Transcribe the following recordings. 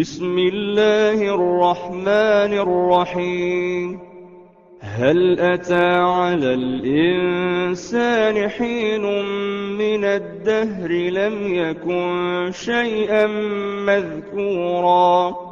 بسم الله الرحمن الرحيم. هل أتى على الإنسان حين من الدهر لم يكن شيئا مذكورا؟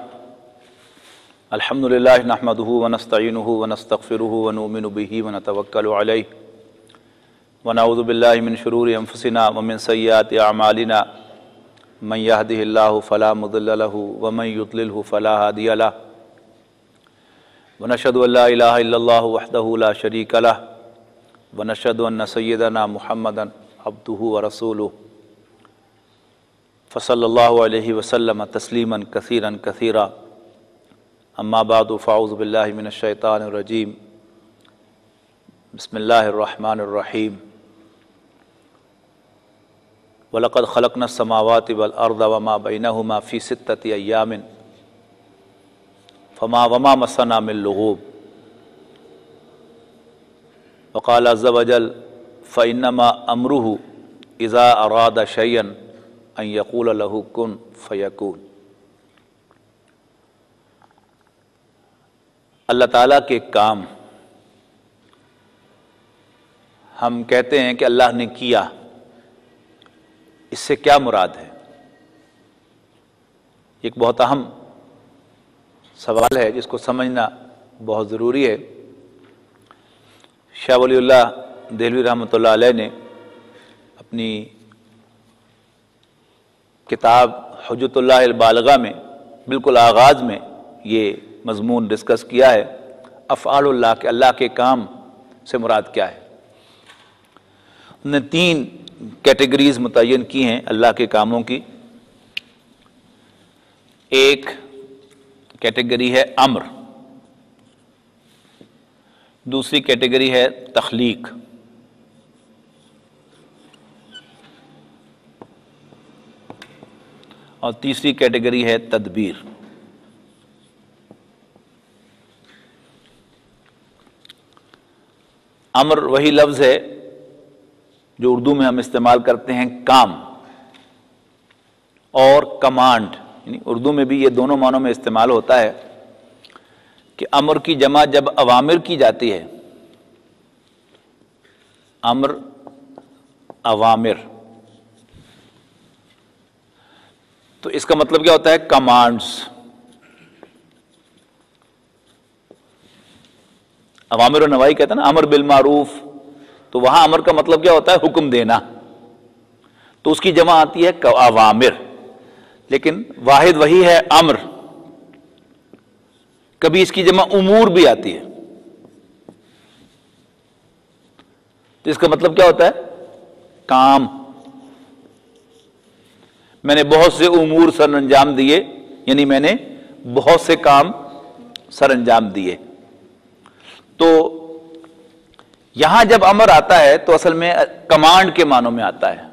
الحمد لله نحمده ونستعينه ونستغفره ونؤمن به ونتوكل عليه. ونعوذ بالله من شرور أنفسنا ومن سيئات أعمالنا. من يهده الله فلا مضل له ومن يضلله فلا هادي له. ونشهد أن لا إله إلا الله وحده لا شريك له. ونشهد أن سيدنا محمدا عبده ورسوله. فصلى الله عليه وسلم تسليما كثيرا كثيرا. اما بعد فاعوذ باللہ من الشیطان الرجیم بسم اللہ الرحمن الرحیم وَلَقَدْ خَلَقْنَا السَّمَاوَاتِ وَالْأَرْضَ وَمَا بَيْنَهُمَا فِي سِتَّةِ أَيَّامٍ. فَمَا وَمَا مَسَّنَا مِن لُغُوبٍ. وقال عز وجل، فَإِنَّمَا أَمْرُهُ إِذَا أَرَادَ شَيْئًا أَن يَقُولَ لَهُ كُن فَيَكُونُ. اللہ تعالیٰ کے کام۔ ہم کہتے ہیں کہ اللہ نے کیا۔ اس سے کیا مراد ہے؟ ایک بہت اہم سوال ہے جس کو سمجھنا بہت ضروری ہے۔ شاہ ولی اللہ دہلوی رحمۃ اللہ علیہ نے اپنی کتاب حجت اللہ البالغہ میں بالکل آغاز میں یہ مضمون ڈسکس کیا ہے، افعال اللہ کے اللہ کے کام سے مراد کیا ہے۔ نے تین کیٹیگریز متعین کی ہیں اللہ کے کاموں کی۔ ایک کیٹیگری ہے امر۔ دوسری کیٹیگری ہے تخلیق۔ اور تیسری کیٹیگری ہے تدبیر۔ امر وہی لفظ ہے جو اردو میں ہم استعمال کرتے ہیں، کام اور کمانڈ۔ یعنی اردو میں بھی یہ دونوں معنوں میں استعمال ہوتا ہے کہ امر کی جمع جب عوامر کی جاتی ہے، امر عوامر تو اس کا مطلب کیا ہوتا ہے؟ کمانڈس عوامر و نوائی کہتے ہیں نا، امر بالمعروف۔ تو وہاں امر کا مطلب کیا ہوتا ہے؟ حکم دینا۔ تو اس کی جمع آتی ہے عوامر۔ لیکن واحد وہی ہے امر۔ کبھی اس کی جمع امور بھی آتی ہے۔ تو اس کا مطلب کیا ہوتا ہے؟ کام۔ میں نے بہت سے امور سر انجام دیے یعنی میں نے بہت سے کام سر انجام دیے۔ تو یہاں جب امر آتا ہے تو اصل میں کمانڈ کے معنوں میں آتا ہے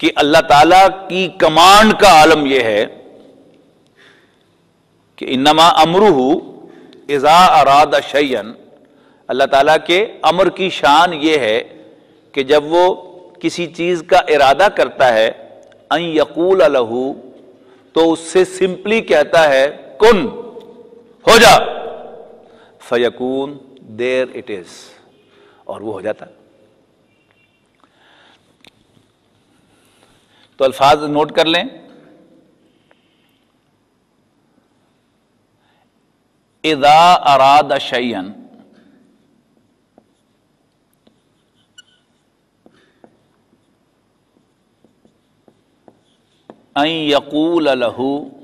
کہ اللہ تعالی کی کمانڈ کا عالم یہ ہے کہ انما امرو ازا اراد شعین اللہ تعالیٰ کے امر کی شان یہ ہے کہ جب وہ کسی چیز کا ارادہ کرتا ہے، ان یقول الہو تو اس سے سمپلی کہتا ہے، کن، ہو جا۔ فیقون دیر اٹ از اور وہ ہو جاتا۔ تو الفاظ نوٹ کر لیں۔ اذا اراد شعین ان یقول لہو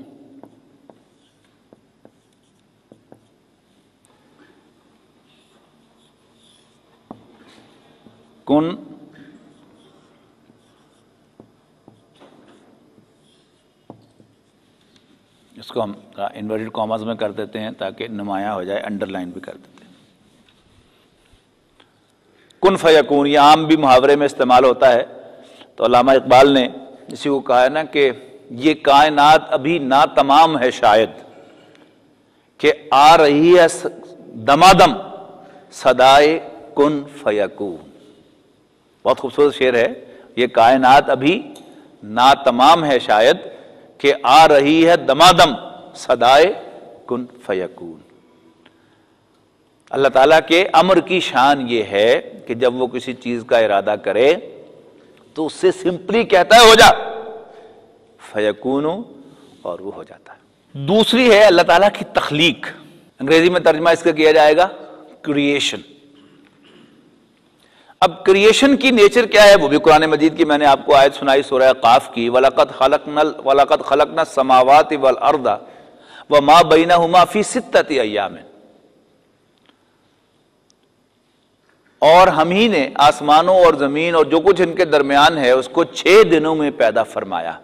کن اس کو ہم انورٹڈ کامرس میں کر دیتے ہیں تاکہ نمایاں ہو جائے انڈر لائن بھی کر دیتے ہیں کن فیکون یہ عام بھی محاورے میں استعمال ہوتا ہے تو علامہ اقبال نے اسی کو کہا ہے نا کہ یہ کائنات ابھی نا تمام ہے شاید کہ آ رہی ہے دمادم سدائے کن فیکون بہت خوبصورت شعر ہے۔ یہ کائنات ابھی نا تمام ہے شاید کہ آ رہی ہے دمادم سدائے کن فیکون۔ اللہ تعالیٰ کے امر کی شان یہ ہے کہ جب وہ کسی چیز کا ارادہ کرے تو اس سے سمپلی کہتا ہے، ہو جا۔ فیکون اور وہ ہو جاتا ہے۔ دوسری ہے اللہ تعالیٰ کی تخلیق۔ انگریزی میں ترجمہ اس کا کیا جائے گا؟ کریشن۔ اب کریشن کی نیچر کیا ہے؟ وہ بھی قرآن مجید کی میں نے آپ کو آیت سنائی، سورہ قاف کی ولاقت خلق نل ولاقت خلق نہ سماوات ولردا و ماں بینا ہما فی ستت ایام اور ہم ہی نے آسمانوں اور زمین اور جو کچھ ان کے درمیان ہے، اس کو چھ دنوں میں پیدا فرمایا۔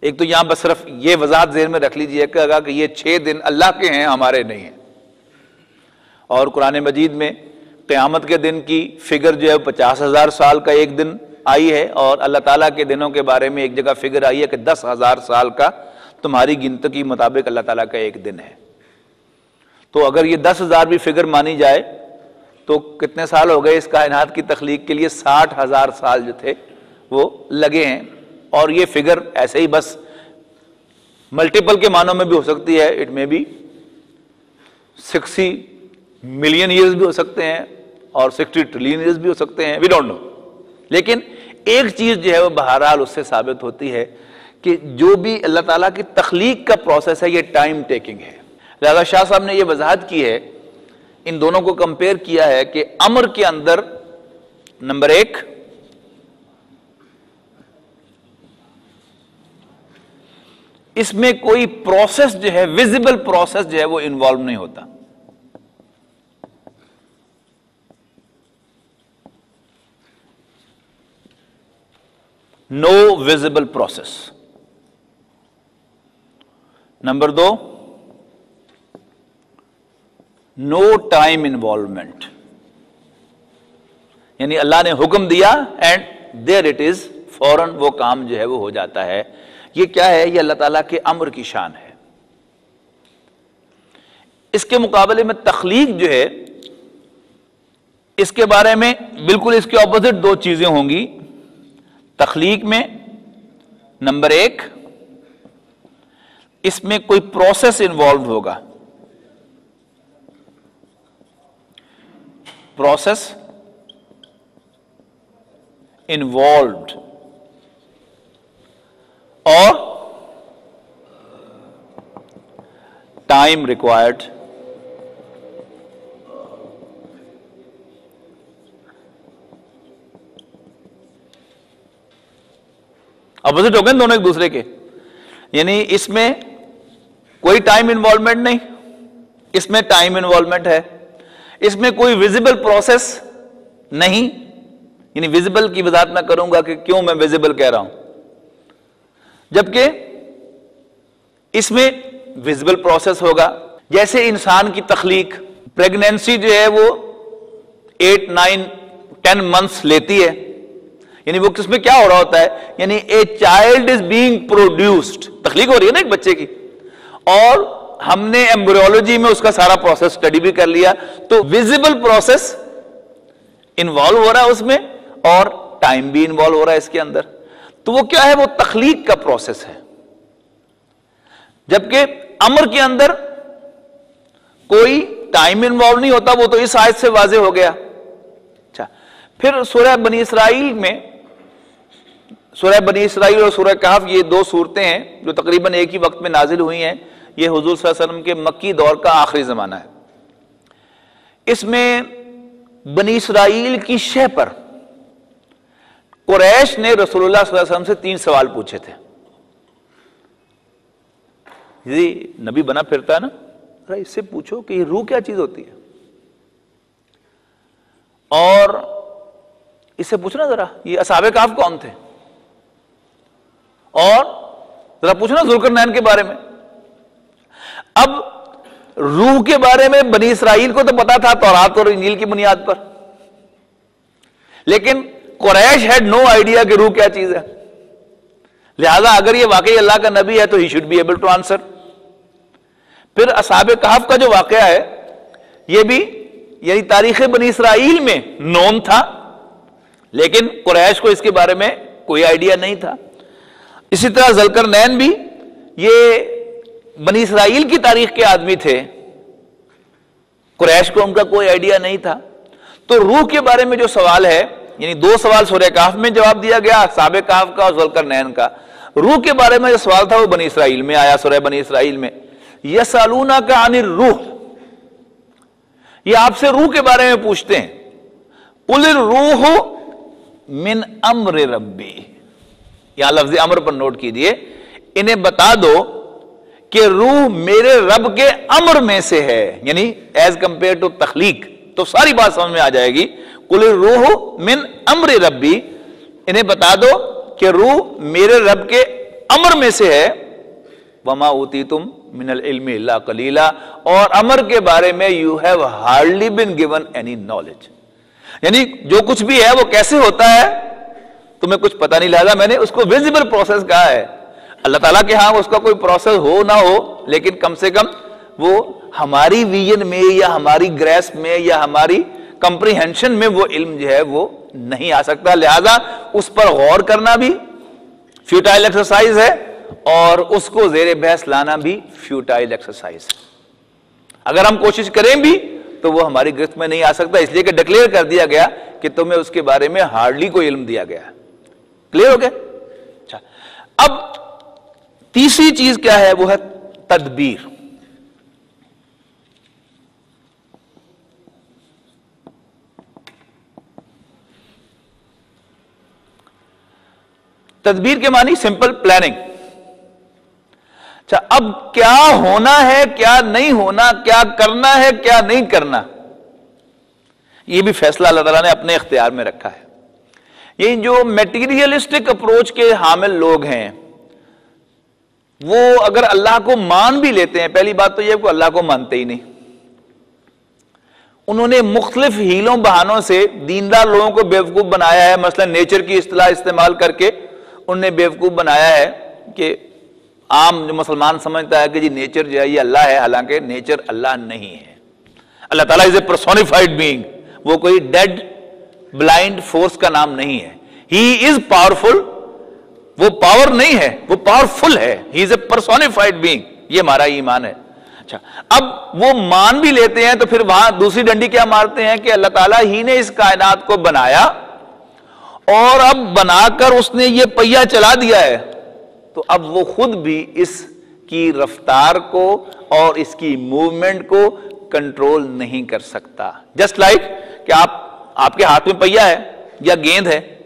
ایک تو یہاں بس صرف یہ وضاحت ذہن میں رکھ لیجیے کہ یہ چھ دن اللہ کے ہیں، ہمارے نہیں ہیں۔ اور قرآن مجید میں قیامت کے دن کی فگر جو ہے پچاس ہزار سال کا ایک دن آئی ہے اور اللہ تعالیٰ کے دنوں کے بارے میں ایک جگہ فگر آئی ہے کہ دس ہزار سال کا تمہاری گنت کی مطابق اللہ تعالیٰ کا ایک دن ہے۔ تو اگر یہ دس ہزار بھی فگر مانی جائے تو کتنے سال ہو گئے اس کائنات کی تخلیق کے لیے؟ ساٹھ ہزار سال جو تھے وہ لگے ہیں۔ اور یہ فگر ایسے ہی بس ملٹیپل کے معنوں میں بھی ہو سکتی ہے۔ اٹ میں بھی سکسٹی ملین ایئرز بھی ہو سکتے ہیں۔ اور سکسٹی ٹریلین ایئرز بھی ہو سکتے ہیں وی ڈونٹ نو لیکن ایک چیز جو ہے وہ بہرحال اس سے ثابت ہوتی ہے کہ جو بھی اللہ تعالیٰ کی تخلیق کا پروسیس ہے، یہ ٹائم ٹیکنگ ہے۔ لہذا شاہ صاحب نے یہ وضاحت کی ہے، ان دونوں کو کمپیئر کیا ہے کہ امر کے اندر نمبر ایک، اس میں کوئی پروسیس جو ہے ویزیبل پروسیس جو ہے، وہ انوالو نہیں ہوتا۔ نو ویزیبل پروسیس نمبر دو نو ٹائم انوالومنٹ یعنی اللہ نے حکم دیا اینڈ دیر اٹ از فوراً وہ کام جو ہے وہ ہو جاتا ہے. یہ کیا ہے؟ یہ اللہ تعالیٰ کے امر کی شان ہے. اس کے مقابلے میں تخلیق جو ہے، اس کے بارے میں بالکل اس کے اپوزٹ دو چیزیں ہوں گی. تخلیق میں، نمبر ایک، اس میں کوئی پروسیس انوالوڈ ہوگا۔ پروسیس انوالوڈ اور ٹائم ریکوائرڈ اپوزٹ ہو گئے دونوں ایک دوسرے کے۔ یعنی اس میں کوئی ٹائم انوالومنٹ نہیں، اس میں ٹائم انوالومنٹ ہے۔ اس میں کوئی ویزیبل پروسیس نہیں۔ یعنی ویزیبل کی وضاحت میں کروں گا کہ کیوں میں ویزیبل کہہ رہا ہوں۔ جبکہ اس میں ویزیبل پروسیس ہوگا۔ جیسے انسان کی تخلیق پریگنینسی جو ہے وہ ایٹ نائن ٹین منتھس لیتی ہے۔ یعنی وہ کس میں کیا ہو رہا ہوتا ہے؟ یعنی a child is being produced تخلیق ہو رہی ہے نا ایک بچے کی۔ اور ہم نے ایمبریولوجی میں اس کا سارا پروسیس اسٹڈی بھی کر لیا۔ تو ویزیبل پروسیس انوالو ہو رہا ہے اس میں اور ٹائم بھی انوالو ہو رہا ہے اس کے اندر۔ تو وہ کیا ہے؟ وہ تخلیق کا پروسیس ہے۔ جبکہ امر کے اندر کوئی ٹائم انوالو نہیں ہوتا، وہ تو اس آیت سے واضح ہو گیا۔ اچھا پھر سورہ بنی اسرائیل میں سورہ بنی اسرائیل اور سورہ کہف یہ دو صورتیں ہیں جو تقریباً ایک ہی وقت میں نازل ہوئی ہیں۔ یہ حضور صلی اللہ علیہ وسلم کے مکی دور کا آخری زمانہ ہے۔ اس میں بنی اسرائیل کی شہ پر قریش نے رسول اللہ صلی اللہ علیہ وسلم سے تین سوال پوچھے تھے۔ جی نبی بنا پھرتا ہے نا؟ اس سے پوچھو کہ یہ روح کیا چیز ہوتی ہے؟ اور اس سے پوچھنا ذرا، یہ اصحاب کاف کون تھے؟ اور ذرا پوچھنا ذکر نین کے بارے میں۔ اب روح کے بارے میں بنی اسرائیل کو تو پتا تھا تورات اور انجیل کی بنیاد پر۔ لیکن قریش ہیڈ نو آئیڈیا کہ روح کیا چیز ہے۔ لہذا اگر یہ واقعی اللہ کا نبی ہے تو he should be able to answer پھر اصحاب کہف کا جو واقعہ ہے، یہ بھی یعنی تاریخ بنی اسرائیل میں نون تھا، لیکن قریش کو اس کے بارے میں کوئی آئیڈیا نہیں تھا۔ اسی طرح زلکر نین بھی، یہ بنی اسرائیل کی تاریخ کے آدمی تھے۔ قریش کو ان کا کوئی آئیڈیا نہیں تھا۔ تو روح کے بارے میں جو سوال ہے یعنی دو سوال سورہ کاف میں جواب دیا گیا سابق کاف کا اور زلکر نین کا۔ روح کے بارے میں جو سوال تھا، وہ بنی اسرائیل میں آیا، سورہ بنی اسرائیل میں۔ یس کا عن روح یہ آپ سے روح کے بارے میں پوچھتے ہیں۔ روح من امر ربی۔ یہاں لفظ امر پر نوٹ کیجیے انہیں بتا دو کہ روح میرے رب کے امر میں سے ہے یعنی ایز کمپیئر ٹو تخلیق، تو ساری بات سمجھ میں آ جائے گی۔ کل روح من امر ربی، انہیں بتا دو کہ روح میرے رب کے امر میں سے ہے۔ وما اوتی تم من العلم اللہ کلیلہ اور امر کے بارے میں you have hardly been given any knowledge یعنی جو کچھ بھی ہے وہ کیسے ہوتا ہے؟ تمہیں کچھ پتا نہیں لہذا میں نے اس کو ویزیبل پروسیس کہا ہے۔ اللہ تعالیٰ کے ہاں اس کا کوئی پروسیس ہو نہ ہو، لیکن کم سے کم وہ ہماری ویژن میں یا ہماری گریس میں یا ہماری کمپریہنشن میں وہ علم جو ہے وہ نہیں آ سکتا۔ لہذا اس پر غور کرنا بھی فیوٹائل ایکسرسائز ہے اور اس کو زیر بحث لانا بھی فیوٹائل ایکسرسائز اگر ہم کوشش کریں بھی تو وہ ہماری گرفت میں نہیں آ سکتا، اس لیے کہ ڈکلیئر کر دیا گیا کہ تمہیں اس کے بارے میں ہارڈلی کوئی علم دیا گیا۔ کلیئر ہو گیا؟ اچھا۔ اب تیسری چیز کیا ہے؟ وہ ہے تدبیر۔ تدبیر کے معنی سمپل پلاننگ اچھا اب کیا ہونا ہے، کیا نہیں ہونا، کیا کرنا ہے، کیا نہیں کرنا؟ یہ بھی فیصلہ اللہ تعالیٰ نے اپنے اختیار میں رکھا ہے۔ یہ جو میٹیریلسٹک اپروچ کے حامل لوگ ہیں، وہ اگر اللہ کو مان بھی لیتے ہیں، پہلی بات تو یہ کہ اللہ کو مانتے ہی نہیں۔ انہوں نے مختلف ہیلوں، بہانوں سے دیندار لوگوں کو بیوقوف بنایا ہے۔ مثلا نیچر کی اصطلاح استعمال کر کے انہوں نے بیوقوف بنایا ہے کہ عام جو مسلمان سمجھتا ہے کہ جی نیچر جو ہے، یہ اللہ ہے۔ حالانکہ نیچر اللہ نہیں ہے۔ اللہ تعالیٰ از اے پرسونیفائڈ بینگ وہ کوئی ڈیڈ بلائنڈ فورس کا نام نہیں ہے۔ ہی از پاورفل وہ پاور نہیں ہے، وہ پاورفل ہے۔ ہی از اے پرسونیفائڈ بینگ یہ ہمارا ایمان ہے۔ اچھا اب وہ مان بھی لیتے ہیں تو پھر وہاں دوسری ڈنڈی کیا مارتے ہیں کہ اللہ تعالیٰ ہی نے اس کائنات کو بنایا اور اب بنا کر اس نے یہ پہیا چلا دیا ہے۔ تو اب وہ خود بھی اس کی رفتار کو اور اس کی موومنٹ کو کنٹرول نہیں کر سکتا۔ جسٹ لائک کہ آپ آپ کے ہاتھ میں پہیا ہے یا گیند ہے۔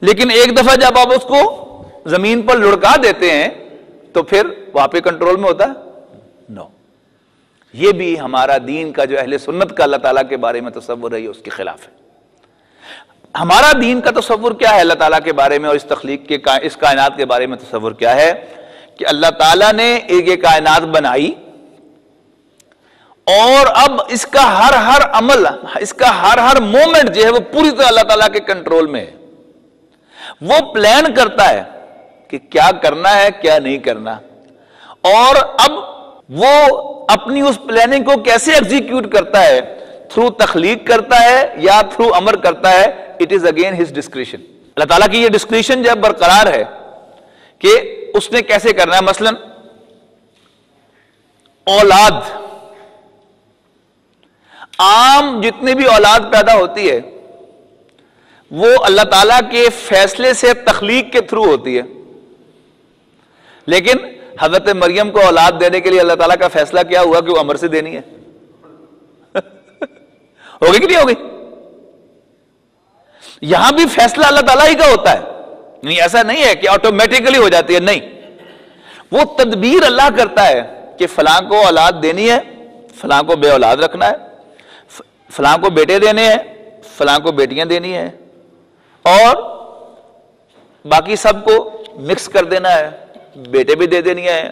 لیکن ایک دفعہ جب آپ اس کو زمین پر لڑکا دیتے ہیں، تو پھر وہاں پہ کنٹرول میں ہوتا ہے۔ نو۔ یہ بھی ہمارا دین کا جو اہل سنت کا اللہ تعالیٰ کے بارے میں تصور ہے اس کے خلاف ہے۔ ہمارا دین کا تصور کیا ہے؟ اللہ تعالیٰ کے بارے میں اور اس تخلیق کے اس کائنات کے بارے میں تصور کیا ہے کہ اللہ تعالیٰ نے ایک یہ کائنات بنائی۔ اور اب اس کا ہر ہر عمل، اس کا ہر ہر مومنٹ جو ہے وہ پوری طرح اللہ تعالیٰ کے کنٹرول میں ہے۔ وہ پلان کرتا ہے کہ کیا کرنا ہے، کیا نہیں کرنا۔ اور اب وہ اپنی اس پلاننگ کو کیسے ایگزیکیوٹ کرتا ہے؟ تھرو تخلیق کرتا ہے یا تھرو امر کرتا ہے؟ It is again his discretion Allah تعالیٰ کی یہ ڈسکریشن جب برقرار ہے کہ اس نے کیسے کرنا ہے؟ مثلا اولاد۔ عام جتنی بھی اولاد پیدا ہوتی ہے، وہ اللہ تعالی کے فیصلے سے تخلیق کے تھرو ہوتی ہے۔ لیکن حضرت مریم کو اولاد دینے کے لیے اللہ تعالیٰ کا فیصلہ کیا ہوا کہ وہ امر سے دینی ہے؟ ہوگی کہ نہیں ہوگی؟ یہاں بھی فیصلہ اللہ تعالیٰ ہی کا ہوتا ہے۔ نہیں ایسا نہیں ہے کہ آٹومیٹکلی ہو جاتی ہے، نہیں۔ وہ تدبیر اللہ کرتا ہے کہ فلاں کو اولاد دینی ہے، فلاں کو بے اولاد رکھنا ہے۔ فلاں کو بیٹے دینے ہیں، فلاں کو بیٹیاں دینی ہیں۔ اور باقی سب کو مکس کر دینا ہے۔ بیٹے بھی دے دینی ہے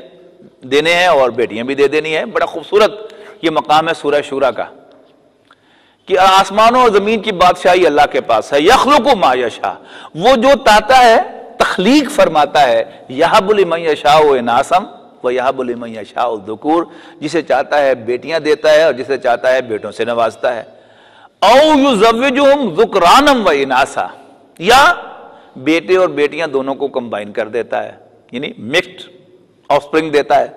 دینے ہیں اور بیٹیاں بھی دے دینی ہیں۔ بڑا خوبصورت یہ مقام ہے سورہ شورا کا۔ کہ آسمانوں اور زمین کی بادشاہی اللہ کے پاس ہے۔ یخلق ما یشا وہ جو تاتا ہے، تخلیق فرماتا ہے۔ یہ بلی میشا و ناسم وہ یہ بلی میشا دکور جسے چاہتا ہے بیٹیاں دیتا ہے اور جسے چاہتا ہے بیٹوں سے نوازتا ہے۔ او یو ذکرانم و اناسا، یا بیٹے اور بیٹیاں دونوں کو کمبائن کر دیتا ہے یعنی مکسڈ آف سپرنگ دیتا ہے۔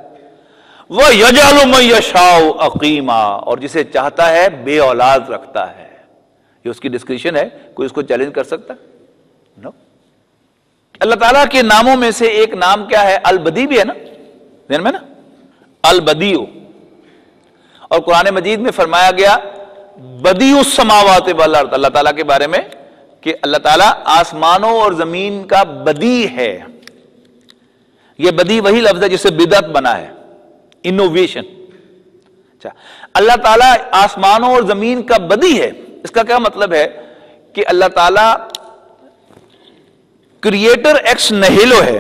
وہ یجالو میشاؤ عقیمہ اور جسے چاہتا ہے بے اولاد رکھتا ہے۔ یہ اس کی ڈسکرپشن ہے، کوئی اس کو چیلنج کر سکتا؟ نو اللہ تعالیٰ کے ناموں میں سے ایک نام کیا ہے؟ البدی بھی ہے نا؟ دین میں نا؟ البدیو اور قرآن مجید میں فرمایا گیا بدی السماوات والارض، اللہ تعالیٰ کے بارے میں کہ اللہ تعالیٰ آسمانوں اور زمین کا بدی ہے۔ یہ بدی وہی لفظ ہے جسے بدت بنا ہے انوویشن اچھا اللہ تعالیٰ آسمانوں اور زمین کا بدی ہے۔ اس کا کیا مطلب ہے کہ اللہ تعالیٰ کریٹر ایکس نہیلو ہے۔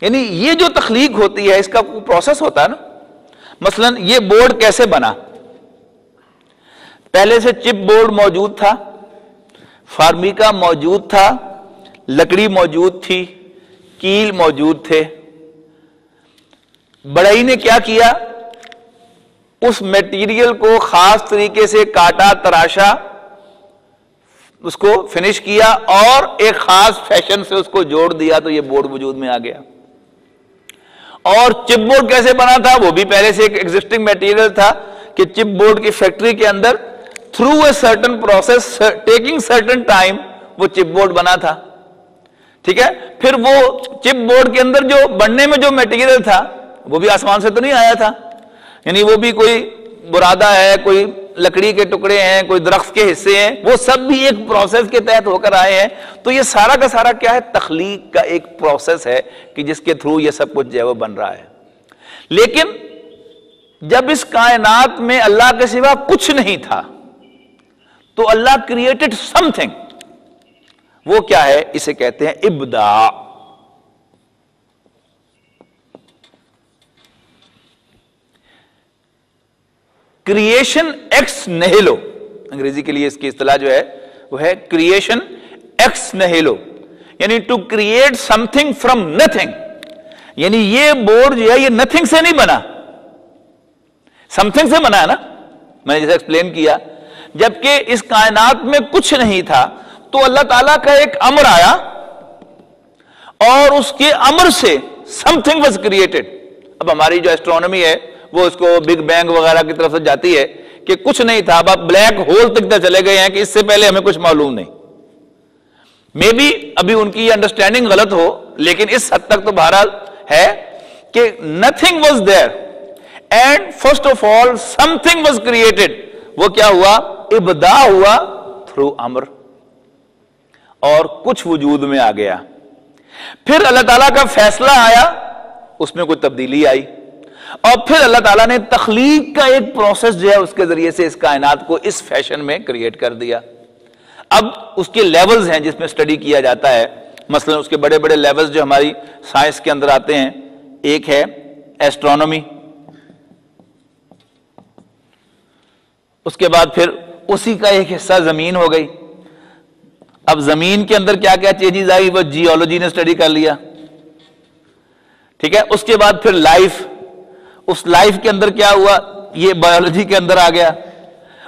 یعنی یہ جو تخلیق ہوتی ہے، اس کا پروسیس ہوتا ہے نا۔ مثلا یہ بورڈ کیسے بنا؟ پہلے سے چپ بورڈ موجود تھا فارمیکا موجود تھا، لکڑی موجود تھی، کیل موجود تھے۔ بڑائی نے کیا کیا؟ اس میٹیریل کو خاص طریقے سے کاٹا، تراشا، اس کو فنش کیا اور ایک خاص فیشن سے اس کو جوڑ دیا تو یہ بورڈ وجود میں آ گیا۔ اور چپ بورڈ کیسے بنا تھا؟ وہ بھی پہلے سے ایک ایگزٹنگ میٹیریل تھا کہ چپ بورڈ کی فیکٹری کے اندر through a certain process taking certain time وہ چپ بورڈ بنا تھا۔ ٹھیک ہے؟ پھر وہ چپ بورڈ کے اندر جو بننے میں جو میٹیریل تھا وہ بھی آسمان سے تو نہیں آیا تھا۔ یعنی وہ بھی کوئی برادہ ہے، کوئی لکڑی کے ٹکڑے ہیں، کوئی درخت کے حصے ہیں، وہ سب بھی ایک پروسیس کے تحت ہو کر آئے ہیں۔ تو یہ سارا کا سارا کیا ہے؟ تخلیق کا ایک پروسیس ہے کہ جس کے تھرو یہ سب کچھ جو ہے وہ بن رہا ہے۔ لیکن جب اس کائنات میں اللہ کے سوا کچھ نہیں تھا، تو اللہ کریٹڈ سم تھنگ وہ کیا ہے؟ اسے کہتے ہیں ابدا کریشن ایکس نہیلو انگریزی کے لیے اس کی اصطلاح جو ہے وہ ہے کریشن ایکس نہیلو یعنی to create something from nothing یعنی یہ بورڈ جو ہے یہ نتھنگ سے نہیں بنا. سم تھنگ سے بنا ہے نا. میں نے جیسے ایکسپلین کیا. جبکہ اس کائنات میں کچھ نہیں تھا، تو اللہ تعالیٰ کا ایک امر آیا اور اس کے امر سے سم تھنگ واز کریٹڈ اب ہماری جو ایسٹرونومی ہے وہ اس کو بگ بینگ وغیرہ کی طرف سے جاتی ہے کہ کچھ نہیں تھا، اب بلیک ہول تک چلے گئے ہیں کہ اس سے پہلے ہمیں کچھ معلوم نہیں۔ مے بی ابھی ان کی انڈرسٹینڈنگ غلط ہو، لیکن اس حد تک تو بہرحال ہے کہ nothing was there and first of all something was created وہ کیا ہوا؟ ابدا ہوا تھرو امر اور کچھ وجود میں آ گیا۔ پھر اللہ تعالیٰ کا فیصلہ آیا، اس میں کوئی تبدیلی آئی۔ اور پھر اللہ تعالیٰ نے تخلیق کا ایک پروسیس جو ہے اس کے ذریعے سے اس کائنات کو اس فیشن میں کریٹ کر دیا۔ اب اس کے لیولز ہیں جس میں اسٹڈی کیا جاتا ہے۔ مثلا اس کے بڑے بڑے لیولز جو ہماری سائنس کے اندر آتے ہیں۔ ایک ہے ایسٹرونومی اس کے بعد پھر اسی کا ایک حصہ زمین ہو گئی۔ اب زمین کے اندر کیا کیا چینجز آئی؟ وہ جیولوجی نے اسٹڈی کر لیا۔ ٹھیک ہے؟ اس کے بعد پھر لائف اس لائف کے اندر کیا ہوا؟ یہ بایولوجی کے اندر آ گیا۔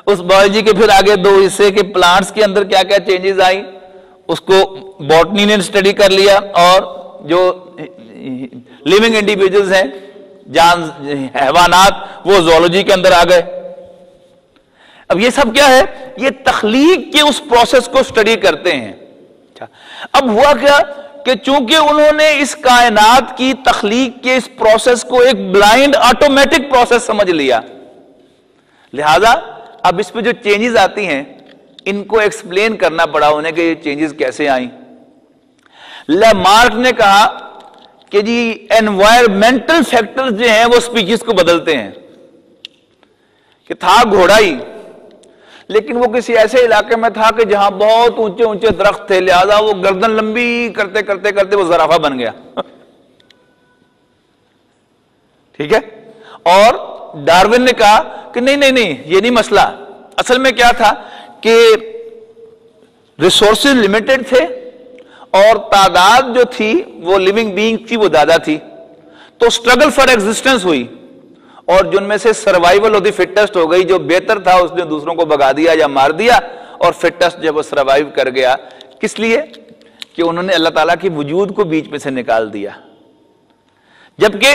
اس بایولوجی کے پھر آگے دو حصے کے پلانٹس کے اندر کیا کیا چینجز آئی اس کو بوٹنی نے اسٹڈی کر لیا اور جو لیونگ انڈیویجلز ہیں، جان، حیوانات، وہ زولوجی کے اندر آ گئے۔ اب یہ سب کیا ہے؟ یہ تخلیق کے اس پروسیس کو اسٹڈی کرتے ہیں۔ اچھا۔ اب ہوا کیا؟ کہ چونکہ انہوں نے اس کائنات کی تخلیق کے اس پروسیس کو ایک بلائنڈ آٹومیٹک پروسیس سمجھ لیا۔ لہذا اب اس پہ جو چینجز آتی ہیں، ان کو ایکسپلین کرنا پڑا انہیں کہ یہ چینجز کیسے آئیں۔ مارک نے کہا کہ جی انوائرمنٹل فیکٹر جو ہیں، وہ سپیچز کو بدلتے ہیں۔ کہ تھا گھوڑا ہی لیکن وہ کسی ایسے علاقے میں تھا کہ جہاں بہت اونچے اونچے درخت تھے، لہذا وہ گردن لمبی کرتے کرتے کرتے وہ زرافہ بن گیا۔ ٹھیک ہے؟ اور ڈارون نے کہا کہ نہیں نہیں نہیں، یہ نہیں مسئلہ۔ اصل میں کیا تھا کہ ریسورسز لمیٹڈ تھے اور تعداد جو تھی، وہ لیونگ بینگ تھی، وہ زیادہ تھی۔ تو اسٹرگل فار ایگزٹینس ہوئی۔ اور جن میں سے سروائیول آف دی فٹسٹ ہو گئی جو بہتر تھا، اس نے دوسروں کو بگا دیا یا مار دیا اور فٹسٹ جب وہ سروائیو کر گیا، کس لیے؟ کہ انہوں نے اللہ تعالیٰ کی وجود کو بیچ میں سے نکال دیا۔ جبکہ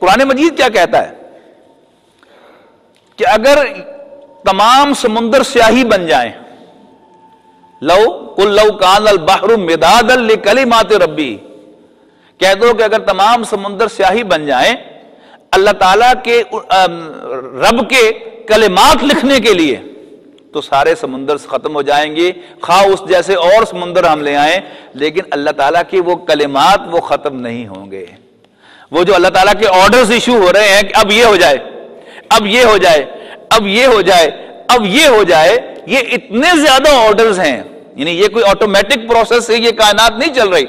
قرآن مجید کیا کہتا ہے؟ کہ اگر تمام سمندر سیاہی بن جائیں، لو کل لو کان البحر مداد الکلمات ربی، کہہ دو کہ اگر تمام سمندر سیاہی بن جائیں اللہ تعالیٰ کے رب کے کلمات لکھنے کے لیے تو سارے سمندر ختم ہو جائیں گے۔ خواہ اس جیسے اور سمندر ہم لے آئیں، لیکن اللہ تعالیٰ کے وہ کلمات وہ ختم نہیں ہوں گے۔ وہ جو اللہ تعالیٰ کے آرڈرز ایشو ہو رہے ہیں کہ اب یہ ہو جائے، اب یہ ہو جائے، اب یہ ہو جائے، اب یہ ہو جائے، یہ اتنے زیادہ آرڈرز ہیں۔ یعنی یہ کوئی آٹومیٹک پروسیس سے یہ کائنات نہیں چل رہی۔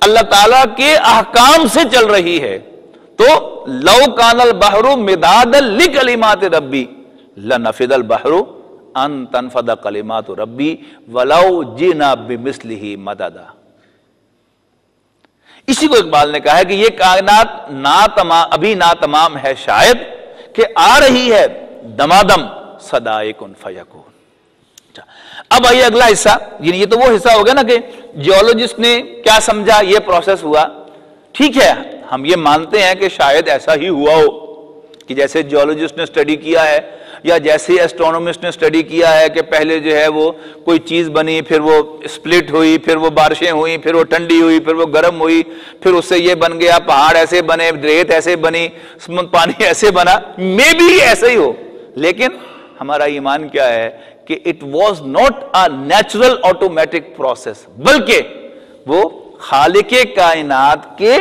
اللہ تعالیٰ کے احکام سے چل رہی ہے۔ تو لو کان البحر مداد لکلمات ربی لنفد البحر ان تنفد کلمات ربی ولو جینا بمثلہ مددا۔ اسی کو اقبال نے کہا ہے کہ یہ کائنات نا تمام ابھی نا تمام ہے شاید کہ آ رہی ہے دمادم صدائے کن فیکون۔ اچھا، اب آئیے اگلا حصہ۔ یعنی یہ تو وہ حصہ ہو گیا نا کہ جیولوجسٹ نے کیا سمجھا یہ پروسیس ہوا۔ ٹھیک ہے۔ ہم یہ مانتے ہیں کہ شاید ایسا ہی ہوا ہو کہ جیسے جیولوجسٹ نے اسٹڈی کیا ہے یا جیسے ایسٹرونومسٹ نے اسٹڈی کیا ہے کہ پہلے جو ہے وہ کوئی چیز بنی، پھر وہ اسپلٹ ہوئی، پھر وہ بارشیں ہوئی، پھر وہ ٹھنڈی ہوئی، پھر وہ گرم ہوئی، پھر اس سے یہ بن گیا پہاڑ ایسے بنے، ریت ایسے بنی پانی ایسے بنا۔ مے بھی ایسے ہی ہو، لیکن ہمارا ایمان کیا ہے کہ it was not a natural automatic process بلکہ وہ خالق کائنات کے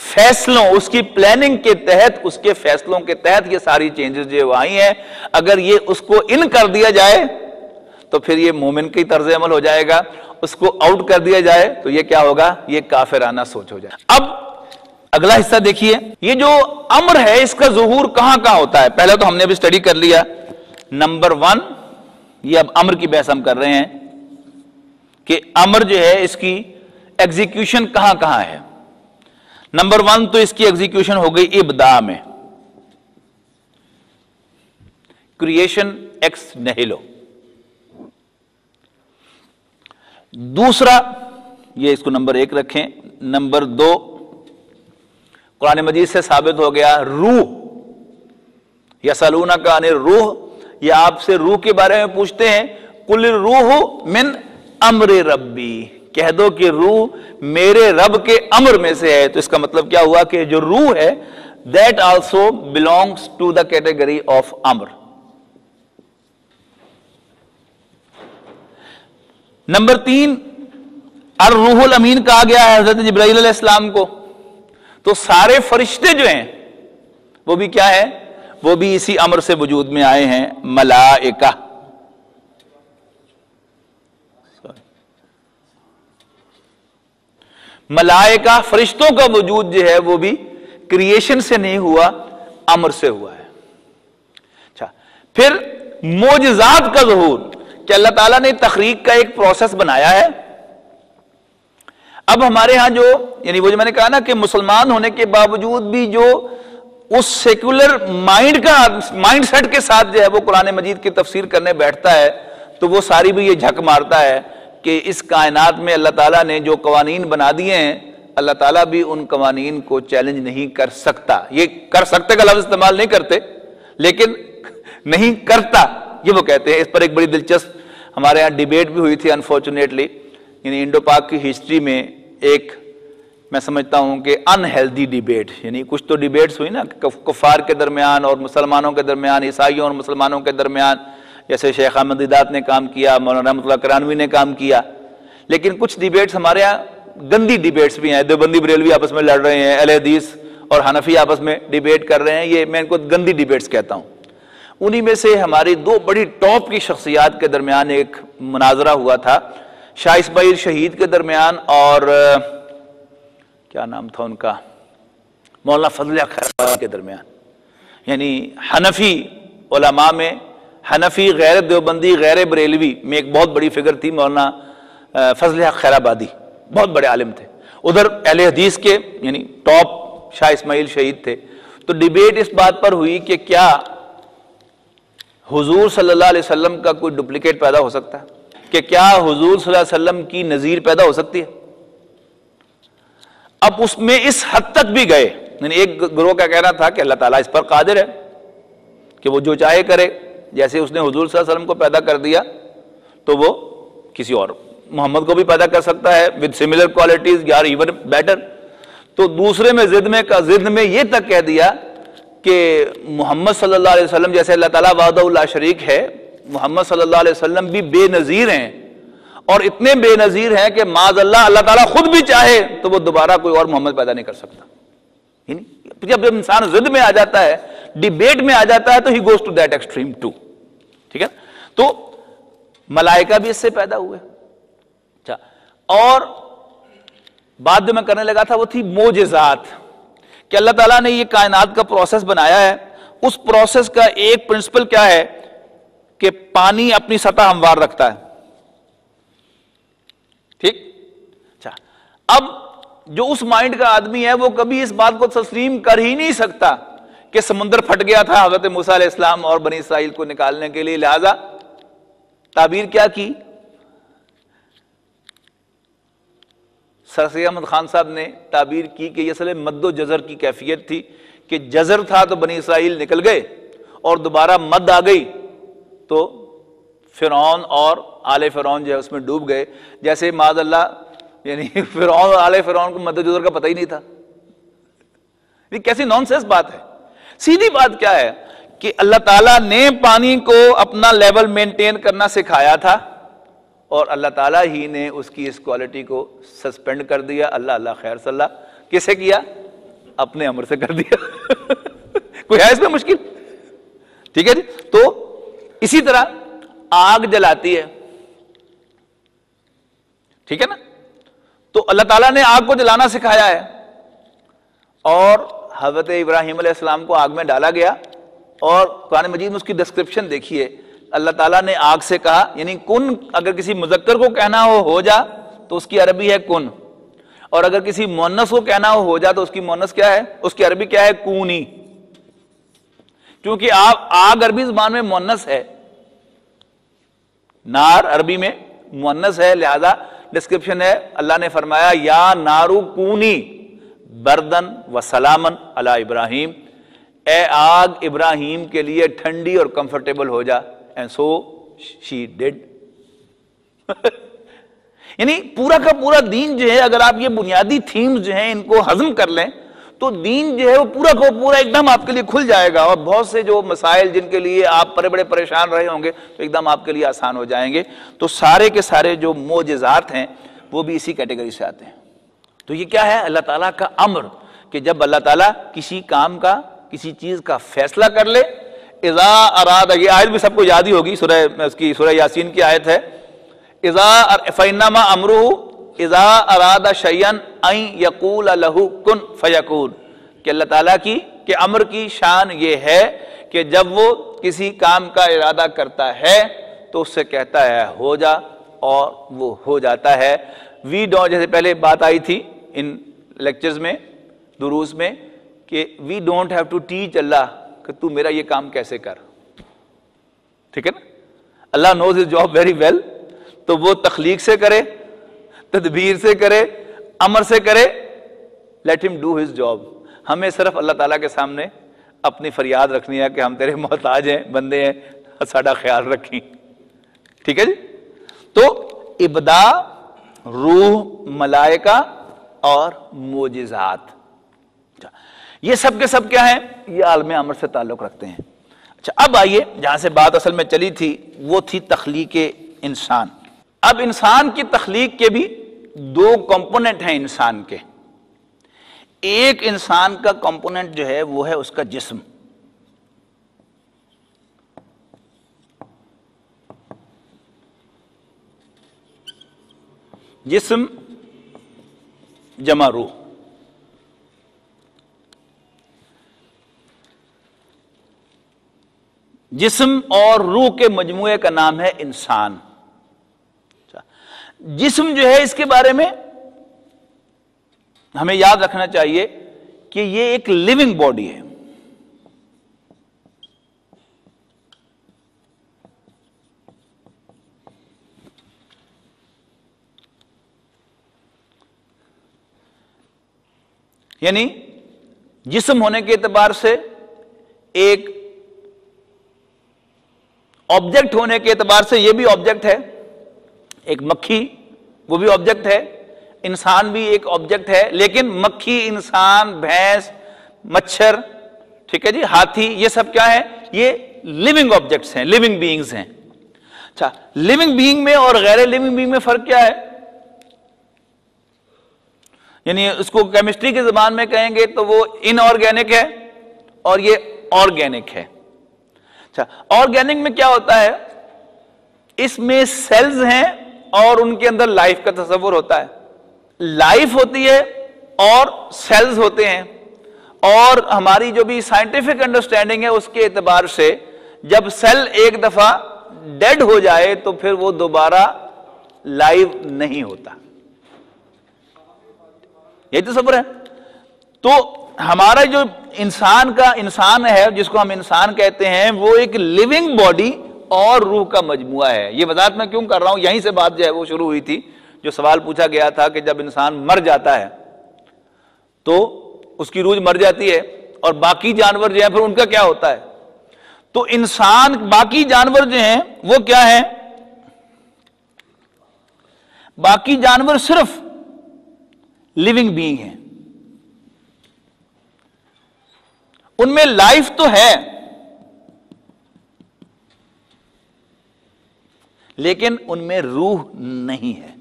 فیصلوں، اس کی پلاننگ کے تحت، اس کے فیصلوں کے تحت یہ ساری چینجز جو آئی ہیں، اگر یہ اس کو ان کر دیا جائے، تو پھر یہ مومن کی طرز عمل ہو جائے گا۔ اس کو آؤٹ کر دیا جائے، تو یہ کیا ہوگا؟ یہ کافرانہ سوچ ہو جائے۔ اب اگلا حصہ دیکھیے۔ یہ جو امر ہے، اس کا ظہور کہاں کہاں ہوتا ہے؟ پہلے تو ہم نے ابھی اسٹڈی کر لیا۔ نمبر ون یہ اب امر کی بحث ہم کر رہے ہیں کہ امر جو ہے، اس کی ایگزیکیوشن کہاں کہاں ہے۔ نمبر ون تو اس کی ایگزیکیوشن ہو گئی ابدا میں۔ کریشن ایکس نہلو دوسرا، یہ اس کو نمبر ایک رکھیں۔ نمبر دو، قرآن مجید سے ثابت ہو گیا روح۔ یا سلونا کا روح یا آپ سے روح کے بارے میں پوچھتے ہیں۔ کل روح من امر ربی۔ کہہ دو کہ روح میرے رب کے امر میں سے ہے۔ تو اس کا مطلب کیا ہوا کہ جو روح ہے that also belongs to the category of Amar number تین، الروح الامین کہا گیا ہے حضرت جبرائیل علیہ السلام کو۔ تو سارے فرشتے جو ہیں، وہ بھی کیا ہے وہ بھی اسی امر سے وجود میں آئے ہیں، ملائکہ۔ ملائکہ فرشتوں کا وجود جو ہے وہ بھی کریشن سے نہیں ہوا، امر سے ہوا ہے۔ اچھا پھر موجزات کا ظہور، کہ اللہ تعالیٰ نے تخریق کا ایک پروسیس بنایا ہے۔ اب ہمارے ہاں جو یعنی وہ جو میں نے کہا نا کہ مسلمان ہونے کے باوجود بھی جو اس سیکولر مائنڈ کا مائنڈ سیٹ کے ساتھ جو ہے وہ قرآن مجید کی تفسیر کرنے بیٹھتا ہے، تو وہ ساری بھی یہ جھک مارتا ہے۔ کہ اس کائنات میں اللہ تعالیٰ نے جو قوانین بنا دیے ہیں، اللہ تعالیٰ بھی ان قوانین کو چیلنج نہیں کر سکتا۔ یہ کر سکتے کا لفظ استعمال نہیں کرتے، لیکن نہیں کرتا۔ یہ وہ کہتے ہیں۔ اس پر ایک بڑی دلچسپ ہمارے یہاں ڈیبیٹ بھی ہوئی تھی انفارچونیٹلی یعنی انڈو پاک کی ہسٹری میں ایک میں سمجھتا ہوں کہ انہیلدی ڈیبیٹ یعنی کچھ تو ڈیبیٹس ہوئی نا کفار کے درمیان اور مسلمانوں کے درمیان، عیسائیوں اور مسلمانوں کے درمیان۔ جیسے شیخ احمد دات نے کام کیا، مولانا رحمۃ اللہ کرانوی نے کام کیا۔ لیکن کچھ ڈیبیٹس ہمارے یہاں گندی ڈیبیٹس بھی ہیں۔ دیوبندی بریلوی آپس میں لڑ رہے ہیں، اہل حدیث اور حنفی آپس میں ڈیبیٹ کر رہے ہیں۔ یہ میں ان کو گندی ڈیبیٹس کہتا ہوں۔ انہی میں سے ہماری دو بڑی ٹاپ کی شخصیات کے درمیان ایک مناظرہ ہوا تھا۔ شاہ اسماعیل شہید کے درمیان اور، کیا نام تھا ان کا؟ مولانا فضل خیر کے درمیان۔ یعنی حنفی علماء میں حنفی، غیر دیوبندی، غیر بریلوی میں ایک بہت بڑی فگر تھی مولانا فضل خیر آبادی بہت بڑے عالم تھے۔ ادھر اہل حدیث کے یعنی ٹاپ شاہ اسماعیل شہید تھے۔ تو ڈیبیٹ اس بات پر ہوئی کہ کیا حضور صلی اللہ علیہ وسلم کا کوئی ڈپلیکیٹ پیدا ہو سکتا ہے؟ کہ کیا حضور صلی اللہ علیہ وسلم کی نظیر پیدا ہو سکتی ہے؟ اب اس میں اس حد تک بھی گئے۔ یعنی ایک گروہ کا کہنا تھا کہ اللہ تعالیٰ اس پر قادر ہے کہ وہ جو چاہے کرے۔ جیسے اس نے حضور صلی اللہ علیہ وسلم کو پیدا کر دیا، تو وہ کسی اور، محمد کو بھی پیدا کر سکتا ہے وتھ سملر کوالٹیز یار ایون بیٹر تو دوسرے میں زد میں کا زد میں یہ تک کہہ دیا کہ محمد صلی اللہ علیہ وسلم جیسے اللہ تعالیٰ وعدہ اللہ شریک ہے، محمد صلی اللہ علیہ وسلم بھی بے نظیر ہیں۔ اور اتنے بے نظیر ہیں کہ معذ اللہ اللہ تعالیٰ خود بھی چاہے تو وہ دوبارہ کوئی اور محمد پیدا نہیں کر سکتا۔ یعنی جب انسان زد میں آ جاتا ہے ڈیبیٹ میں آ جاتا ہے تو he goes to that extreme too. ٹھیک ہے؟ تو ملائکہ بھی اس سے پیدا ہوئے۔ اچھا۔ اور بات جو میں کرنے لگا تھا وہ تھی موجزات کہ اللہ تعالیٰ نے یہ کائنات کا پروسیس بنایا ہے۔ اس پروسیس کا ایک پرنسپل کیا ہے؟ کہ پانی اپنی سطح ہموار رکھتا ہے۔ ٹھیک؟ اچھا۔ اب جو اس مائنڈ کا آدمی ہے وہ کبھی اس بات کو تسلیم کر ہی نہیں سکتا۔ کہ سمندر پھٹ گیا تھا حضرت موسیٰ علیہ السلام اور بنی اسرائیل کو نکالنے کے لیے، لہذا تعبیر کیا کی؟ سر احمد خان صاحب نے تعبیر کی کہ یہ اصل مد و جزر کی کیفیت تھی کہ جزر تھا تو بنی اسرائیل نکل گئے اور دوبارہ مد آ گئی تو فرعون اور آل فرعون جو ہے اس میں ڈوب گئے۔ جیسے معذ اللہ یعنی فرعون اور آل فرعون کو مد و جزر کا پتہ ہی نہیں تھا۔ یہ کیسی نان سینس بات ہے۔ سیدھی بات کیا ہے کہ اللہ تعالیٰ نے پانی کو اپنا لیول مینٹین کرنا سکھایا تھا اور اللہ تعالیٰ ہی نے اس کی اس کوالٹی کو سسپینڈ کر دیا۔ اللہ اللہ خیر صلی اللہ۔ کسے کیا؟ اپنے عمر سے کر دیا۔ کوئی ہے اس میں مشکل؟ ٹھیک ہے جی۔ تو اسی طرح آگ جلاتی ہے۔ ٹھیک ہے نا؟ تو اللہ تعالیٰ نے آگ کو جلانا سکھایا ہے۔ اور حضرت ابراہیم علیہ السلام کو آگ میں ڈالا گیا اور قرآن مجید میں اس کی ڈسکرپشن دیکھیے۔ اللہ تعالیٰ نے آگ سے کہا یعنی کن اگر کسی مذکر کو کہنا ہو ہو جا، تو اس کی عربی ہے کن۔ اور اگر کسی مونس کو کہنا ہو ہو جا، تو اس کی مونس کیا ہے؟ اس کی عربی کیا ہے؟ کونی۔ کیونکہ آپ آگ عربی زبان میں مونس ہے۔ نار عربی میں مونس ہے، لہذا ڈسکرپشن ہے، اللہ نے فرمایا، یا نارو کونی۔ بردن و سلامن اللہ ابراہیم۔ اے آگ ابراہیم کے لیے ٹھنڈی اور کمفرٹیبل ہو جا۔ اینڈ سو شی ڈیڈ یعنی پورا کا پورا دین جو ہے، اگر آپ یہ بنیادی تھیمز جو ہیں، ان کو ہضم کر لیں، تو دین جو ہے، وہ پورا کو پورا ایک دم آپ کے لیے کھل جائے گا۔ اور بہت سے جو مسائل جن کے لیے آپ بڑے بڑے پریشان رہے ہوں گے، تو ایک دم آپ کے لیے آسان ہو جائیں گے۔ تو سارے کے سارے جو موجزات ہیں، وہ بھی اسی کیٹیگری سے آتے ہیں۔ تو یہ کیا ہے؟ اللہ تعالیٰ کا امر کہ جب اللہ تعالیٰ کسی کام کا، کسی چیز کا فیصلہ کر لے، اذا اراد، یہ آیت بھی سب کو یاد ہی ہوگی، سورہ، اس کی، سورہ یاسین کی آیت ہے، اذا فینما امرو اذا اراد شیئن این یقول لہو کن فیقول کہ اللہ تعالیٰ کی، کہ امر کی شان یہ ہے کہ جب وہ کسی کام کا ارادہ کرتا ہے تو اس سے کہتا ہے، ہو جا، اور وہ ہو جاتا ہے۔ وی ڈو، جیسے پہلے بات آئی تھی ان لیکچرز میں دروس میں، کہ we don't have to teach Allah کہ تو میرا یہ کام کیسے کر۔ ٹھیک ہے نا؟ Allah knows his job very well تو وہ تخلیق سے کرے، تدبیر سے کرے، امر سے کرے لیٹ ہم ڈو ہز جاب ہمیں صرف اللہ تعالیٰ کے سامنے اپنی فریاد رکھنی ہے کہ ہم تیرے محتاج ہیں، بندے ہیں، ساڈا خیال رکھیں۔ ٹھیک ہے جی؟ تو ابدا روح، ملائکہ اور موجزات اچھا، یہ سب کے سب کیا ہیں یہ عالم عمر سے تعلق رکھتے ہیں۔ اچھا اب آئیے، جہاں سے بات اصل میں چلی تھی، وہ تھی تخلیق انسان۔ اب انسان کی تخلیق کے بھی دو کمپوننٹ ہیں انسان کے۔ ایک انسان کا کمپوننٹ جو ہے، وہ ہے اس کا جسم۔ جسم جمع روح جسم اور روح کے مجموعے کا نام ہے انسان۔ اچھا۔ جسم جو ہے اس کے بارے میں ہمیں یاد رکھنا چاہیے کہ یہ ایک لیونگ باڈی ہے۔ یعنی جسم ہونے کے اعتبار سے ایک آبجیکٹ ہونے کے اعتبار سے یہ بھی آبجیکٹ ہے، ایک مکھی، وہ بھی آبجیکٹ ہے، انسان بھی ایک آبجیکٹ ہے، لیکن مکھی، انسان، بھینس، مچھر، ٹھیک ہے جی ہاتھی، یہ سب کیا ہے یہ لیونگ آبجیکٹس ہیں لیونگ بینگز ہیں۔ اچھا لیونگ بینگ میں اور غیر لیونگ بینگ میں فرق کیا ہے؟ یعنی اس کو کیمسٹری کی زبان میں کہیں گے تو وہ ان آرگینک ہے اور یہ آرگینک ہے۔ اچھا آرگینک میں کیا ہوتا ہے؟ اس میں سیلز ہیں اور ان کے اندر لائف کا تصور ہوتا ہے۔ لائف ہوتی ہے اور سیلز ہوتے ہیں۔ اور ہماری جو بھی سائنٹیفک انڈرسٹینڈنگ ہے اس کے اعتبار سے جب سیل ایک دفعہ ڈیڈ ہو جائے تو پھر وہ دوبارہ لائیو نہیں ہوتا۔ یہی تصور ہے۔ تو ہمارا جو انسان کا انسان ہے، جس کو ہم انسان کہتے ہیں، وہ ایک لیونگ باڈی اور روح کا مجموعہ ہے۔ یہ وضاحت میں کیوں کر رہا ہوں؟ یہیں سے بات جو ہے وہ شروع ہوئی تھی، جو سوال پوچھا گیا تھا کہ جب انسان مر جاتا ہے، تو اس کی روح مر جاتی ہے اور باقی جانور جو ہیں، پھر ان کا کیا ہوتا ہے؟ تو انسان، باقی جانور جو ہیں، وہ کیا ہیں؟ باقی جانور صرف لیونگ بینگ ہیں۔ ان میں لائف تو ہے۔ لیکن ان میں روح نہیں ہے۔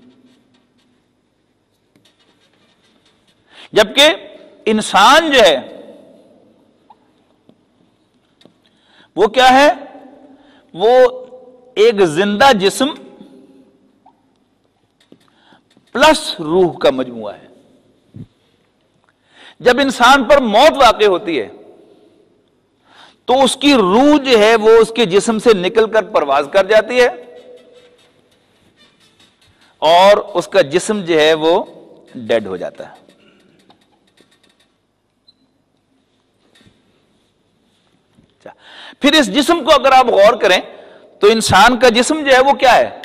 جبکہ انسان جو ہے، وہ کیا ہے؟ وہ ایک زندہ جسم پلس روح کا مجموعہ ہے۔ جب انسان پر موت واقع ہوتی ہے تو اس کی روح جو ہے وہ اس کے جسم سے نکل کر پرواز کر جاتی ہے اور اس کا جسم جو ہے وہ ڈیڈ ہو جاتا ہے۔ اچھا، پھر اس جسم کو اگر آپ غور کریں تو انسان کا جسم جو ہے وہ کیا ہے؟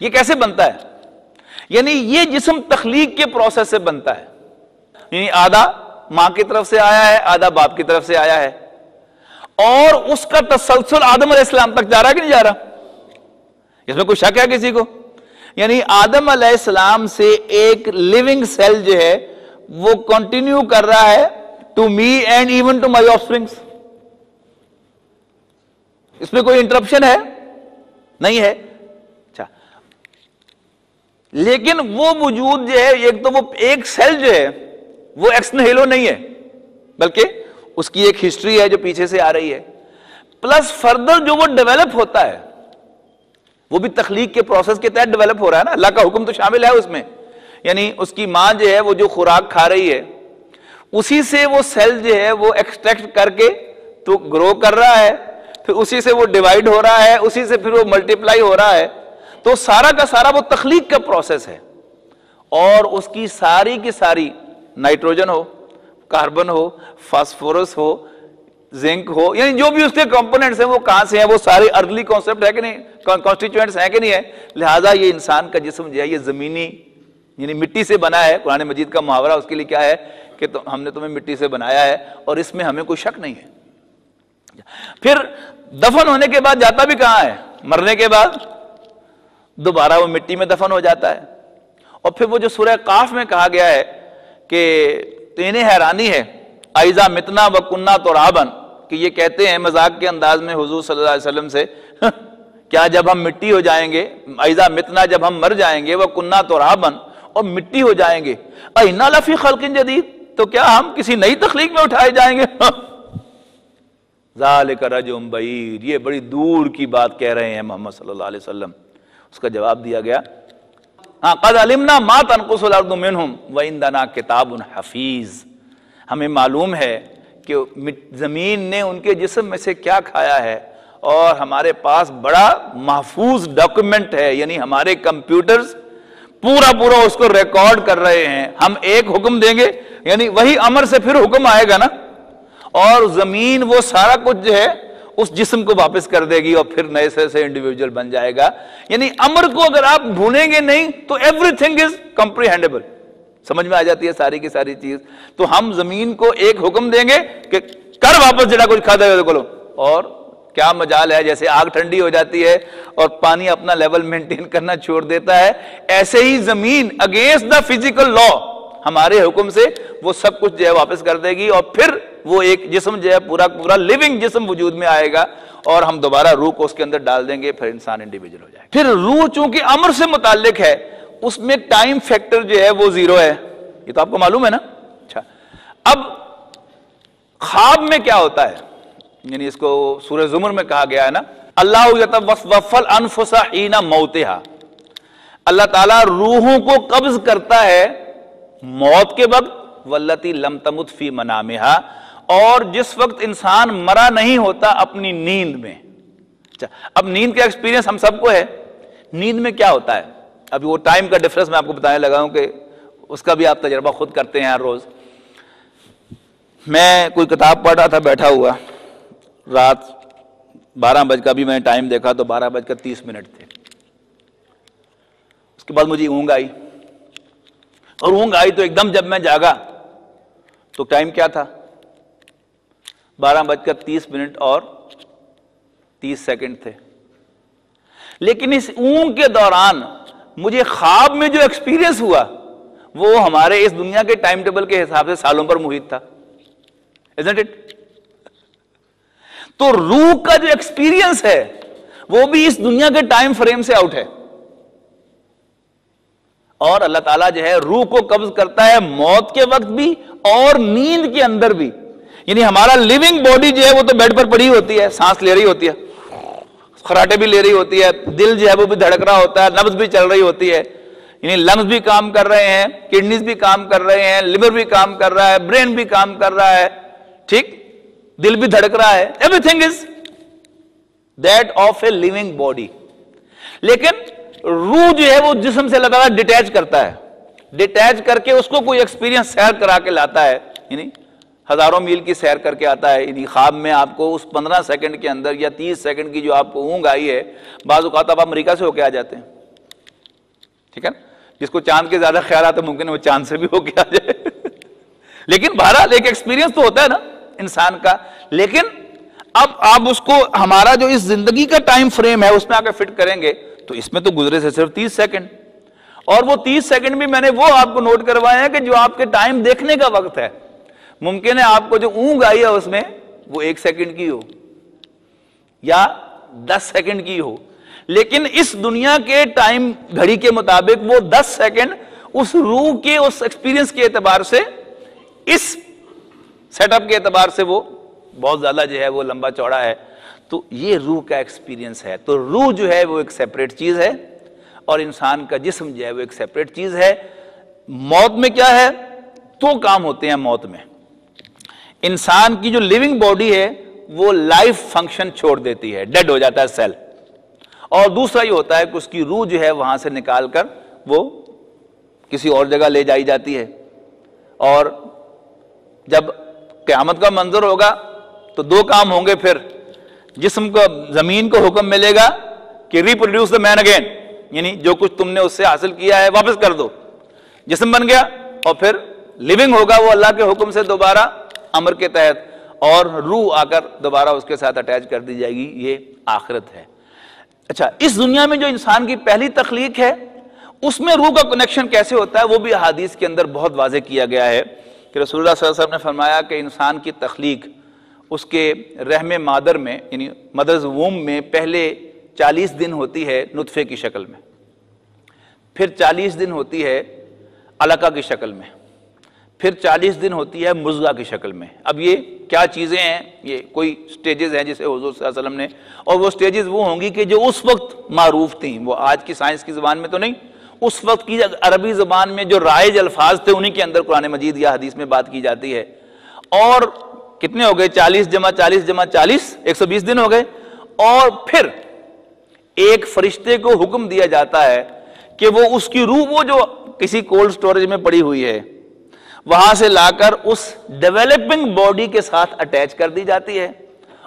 یہ کیسے بنتا ہے؟ یعنی یہ جسم تخلیق کے پروسیس سے بنتا ہے۔ یعنی آدھا ماں کی طرف سے آیا ہے، آدھا باپ کی طرف سے آیا ہے۔ اور اس کا تسلسل آدم علیہ السلام تک جا رہا کہ نہیں جا رہا؟ اس میں کوئی شک ہے کسی کو؟ یعنی آدم علیہ السلام سے ایک لیونگ سیل جو ہے، وہ کنٹینیو کر رہا ہے to me and even to my of اس میں کوئی انٹرپشن ہے؟ نہیں ہے۔ لیکن وہ وجود جو ہے، ایک تو وہ ایک سیل جو ہے، وہ ایکس ہیلو نہیں ہے، بلکہ اس کی ایک ہسٹری ہے جو پیچھے سے آ رہی ہے۔ پلس فردر جو وہ ڈیولپ ہوتا ہے، وہ بھی تخلیق کے پروسیس کے تحت ڈیولپ ہو رہا ہے نا۔ اللہ کا حکم تو شامل ہے اس میں۔ یعنی اس کی ماں جو ہے، وہ جو خوراک کھا رہی ہے، اسی سے وہ سیل جو ہے، وہ ایکسٹریکٹ کر کے تو گرو کر رہا ہے۔ پھر اسی سے وہ ڈیوائڈ ہو رہا ہے، اسی سے پھر وہ ملٹیپلائی ہو رہا ہے۔ تو سارا کا سارا وہ تخلیق کا پروسیس ہے۔ اور اس کی ساری کی ساری نائٹروجن ہو کاربن ہو فاسفورس ہو زنک ہو یعنی جو بھی اس کے کمپوننٹس ہیں وہ کہاں سے ہیں؟ وہ سارے ارلی کانسیپٹ ہے کہ نہیں؟ کانسٹیچوئنٹس ہیں کہ نہیں ہے لہٰذا یہ انسان کا جسم جو ہے، یہ زمینی یعنی مٹی سے بنا ہے۔ قرآن مجید کا محاورہ اس کے لیے کیا ہے؟ کہ ہم نے تمہیں مٹی سے بنایا ہے اور اس میں ہمیں کوئی شک نہیں ہے۔ پھر دفن ہونے کے بعد جاتا بھی کہاں ہے؟ مرنے کے بعد۔ دوبارہ وہ مٹی میں دفن ہو جاتا ہے۔ اور پھر وہ جو سورہ کاف میں کہا گیا ہے کہ انہیں حیرانی ہے آئزہ متنا و کنہ تو رابن کہ یہ کہتے ہیں مذاق کے انداز میں حضور صلی اللہ علیہ وسلم سے، کیا جب ہم مٹی ہو جائیں گے، ایزا متنا جب ہم مر جائیں گے وہ کنہ تو رابن اور مٹی ہو جائیں گے۔ اینا لفی خلق جدید، تو کیا ہم کسی نئی تخلیق میں اٹھائے جائیں گے؟ ذالک رجم بعید، یہ بڑی دور کی بات کہہ رہے ہیں محمد صلی اللہ علیہ وسلم۔ اس کا جواب دیا گیا۔ ہاں قد علمنا ما تنقص الارض منہم وعندنا کتاب حفیظ ہمیں معلوم ہے کہ زمین نے ان کے جسم میں سے کیا کھایا ہے اور ہمارے پاس بڑا محفوظ ڈاکومنٹ ہے یعنی ہمارے کمپیوٹرز پورا پورا اس کو ریکارڈ کر رہے ہیں۔ ہم ایک حکم دیں گے یعنی وہی امر سے پھر حکم آئے گا نا۔ اور زمین وہ سارا کچھ جو ہے اس جسم کو واپس کر دے گی اور پھر نئے سے سے انڈیویجل بن جائے گا۔ یعنی امر کو اگر آپ بھولیں گے نہیں تو ایوری تھنگ از کمپریہینڈیبل سمجھ میں آ جاتی ہے ساری کی ساری چیز۔ تو ہم زمین کو ایک حکم دیں گے کہ کر واپس جڑا کچھ کھا دے گا اور کیا مجال ہے؟ جیسے آگ ٹھنڈی ہو جاتی ہے اور پانی اپنا لیول مینٹین کرنا چھوڑ دیتا ہے۔ ایسے ہی زمین اگینسٹ دا فزیکل لا ہمارے حکم سے وہ سب کچھ جو ہے واپس کر دے گی اور پھر وہ ایک جسم جو ہے پورا پورا لیونگ جسم وجود میں آئے گا اور ہم دوبارہ روح کو اس کے اندر ڈال دیں گے، پھر انسان انڈیویجل ہو جائے پھر روح چونکہ امر سے متعلق ہے، اس میں ٹائم فیکٹر جو ہے وہ زیرو ہے۔ یہ تو آپ کو معلوم ہے نا؟ اچھا۔ اب خواب میں کیا ہوتا ہے؟ یعنی اس کو سورہ زمر میں کہا گیا ہے نا۔ اللہ انفسا موتہا۔ اللہ تعالیٰ روحوں کو قبض کرتا ہے موت کے وقت ولتی لم تمت فی منامہا۔ اور جس وقت انسان مرا نہیں ہوتا اپنی نیند میں۔ اچھا، اب نیند کا ایکسپیرینس ہم سب کو ہے۔ نیند میں کیا ہوتا ہے؟ ابھی وہ ٹائم کا ڈفرنس میں آپ کو بتانے لگا ہوں کہ اس کا بھی آپ تجربہ خود کرتے ہیں ہر روز۔ میں کوئی کتاب پڑھ رہا تھا بیٹھا ہوا۔ رات بارہ بج کا بھی میں نے ٹائم دیکھا تو بارہ بج کر تیس منٹ تھے۔ اس کے بعد مجھے اونگ آئی۔ اور اونگ آئی تو ایک دم جب میں جاگا تو ٹائم کیا تھا؟ بارہ بج کر تیس منٹ اور تیس سیکنڈ تھے۔ لیکن اس اونگ کے دوران مجھے خواب میں جو ایکسپیرینس ہوا، وہ ہمارے اس دنیا کے ٹائم ٹیبل کے حساب سے سالوں پر محیط تھا۔ تو روح کا جو ایکسپیرینس ہے، وہ بھی اس دنیا کے ٹائم فریم سے آؤٹ ہے۔ اور اللہ تعالیٰ جو ہے، روح کو قبض کرتا ہے موت کے وقت بھی اور نیند کے اندر بھی۔ یعنی ہمارا لیونگ باڈی جو ہے وہ تو بیڈ پر پڑی ہوتی ہے، سانس لے رہی ہوتی ہے، خراٹے بھی لے رہی ہوتی ہے، دل جو ہے وہ بھی دھڑک رہا ہوتا ہے نبز بھی چل رہی ہوتی ہے۔ یعنی لنگز بھی کام کر رہے ہیں کڈنیز بھی کام کر رہے ہیں لیور بھی کام کر رہا ہے برین بھی کام کر رہا ہے۔ ٹھیک؟ دل بھی دھڑک رہا ہے۔ Everything is that of a living body لیکن روح جو ہے وہ جسم سے لگا ڈیٹیچ کرتا ہے۔ ڈیٹیچ کر کے اس کو کوئی ایکسپیرینس سیر کرا کے لاتا ہے۔ یعنی ہزاروں میل کی سیر کر کے آتا ہے یعنی خواب میں آپ کو اس پندرہ سیکنڈ کے اندر یا تیس سیکنڈ کی جو آپ کو اونگ آئی ہے، بعض اوقات آپ امریکہ سے ہو کے آ جاتے ہیں۔ ٹھیک ہے؟ جس کو چاند کے زیادہ خیال آتا ہے ممکن ہے وہ چاند سے بھی ہو کے آ جائے۔ لیکن بہرحال ایک ایکسپیرینس تو ہوتا ہے نا انسان کا۔ لیکن اب آپ اس کو، ہمارا جو اس زندگی کا ٹائم فریم ہے، اس میں آ کے فٹ کریں گے، تو اس میں تو گزرے سے صرف تیس سیکنڈ۔ اور وہ تیس سیکنڈ بھی میں نے وہ آپ کو نوٹ کروایا ہے کہ جو آپ کے ٹائم دیکھنے کا وقت ہے۔ ممکن ہے آپ کو جو اونگ آئی ہے اس میں، وہ ایک سیکنڈ کی ہو یا دس سیکنڈ کی ہو۔ لیکن اس دنیا کے ٹائم گھڑی کے مطابق وہ دس سیکنڈ اس روح کے، اس ایکسپیرینس کے اعتبار سے، اس سیٹ اپ کے اعتبار سے وہ بہت زیادہ جو ہے وہ لمبا چوڑا ہے۔ تو یہ روح کا ایکسپیرینس ہے۔ تو روح جو ہے وہ ایک سیپریٹ چیز ہے۔ اور انسان کا جسم جو ہے وہ ایک سیپریٹ چیز ہے۔ موت میں کیا ہے؟ تو کام ہوتے ہیں موت میں۔ انسان کی جو لیونگ باڈی ہے، وہ لائف فنکشن چھوڑ دیتی ہے ڈیڈ ہو جاتا ہے سیل اور دوسرا یہ ہوتا ہے کہ اس کی روح جو ہے، وہاں سے نکال کر وہ کسی اور جگہ لے جائی جاتی ہے۔ اور جب قیامت کا منظر ہوگا، تو دو کام ہوں گے پھر۔ جسم کو، زمین کو حکم ملے گا کہ ریپروڈیوس دا مین اگین یعنی جو کچھ تم نے اس سے حاصل کیا ہے، واپس کر دو۔ جسم بن گیا اور پھر لیونگ ہوگا، وہ اللہ کے حکم سے دوبارہ امر کے تحت اور روح آ کر دوبارہ اس کے ساتھ اٹیچ کر دی جائے گی، یہ آخرت ہے۔ اچھا اس دنیا میں جو انسان کی پہلی تخلیق ہے، اس میں روح کا کنیکشن کیسے ہوتا ہے؟ وہ بھی حادیث کے اندر بہت واضح کیا گیا ہے کہ رسول اللہ صلی اللہ علیہ وسلم نے فرمایا کہ انسان کی تخلیق اس کے رحم مادر میں یعنی مدرز ووم میں پہلے چالیس دن ہوتی ہے نطفے کی شکل میں۔ پھر چالیس دن ہوتی ہے علقہ کی شکل میں۔ پھر چالیس دن ہوتی ہے مزغہ کی شکل میں۔ اب یہ کیا چیزیں ہیں؟ یہ کوئی سٹیجز ہیں جسے حضور صلی اللہ علیہ وسلم نے اور وہ سٹیجز وہ ہوں گی کہ جو اس وقت معروف تھیں۔ وہ آج کی سائنس کی زبان میں تو نہیں۔ اس وقت کی عربی زبان میں جو رائج الفاظ تھے انہی کے اندر قرآن مجید یا حدیث میں بات کی جاتی ہے۔ اور کتنے ہو گئے؟ چالیس جمع چالیس جمع چالیس، ایک سو بیس دن ہو گئے۔ اور پھر ایک فرشتے کو حکم دیا جاتا ہے کہ وہ اس کی روح، وہ جو کسی کولڈ سٹوریج میں پڑی ہوئی ہے وہاں سے لا کر اس ڈیولپنگ باڈی کے ساتھ اٹیچ کر دی جاتی ہے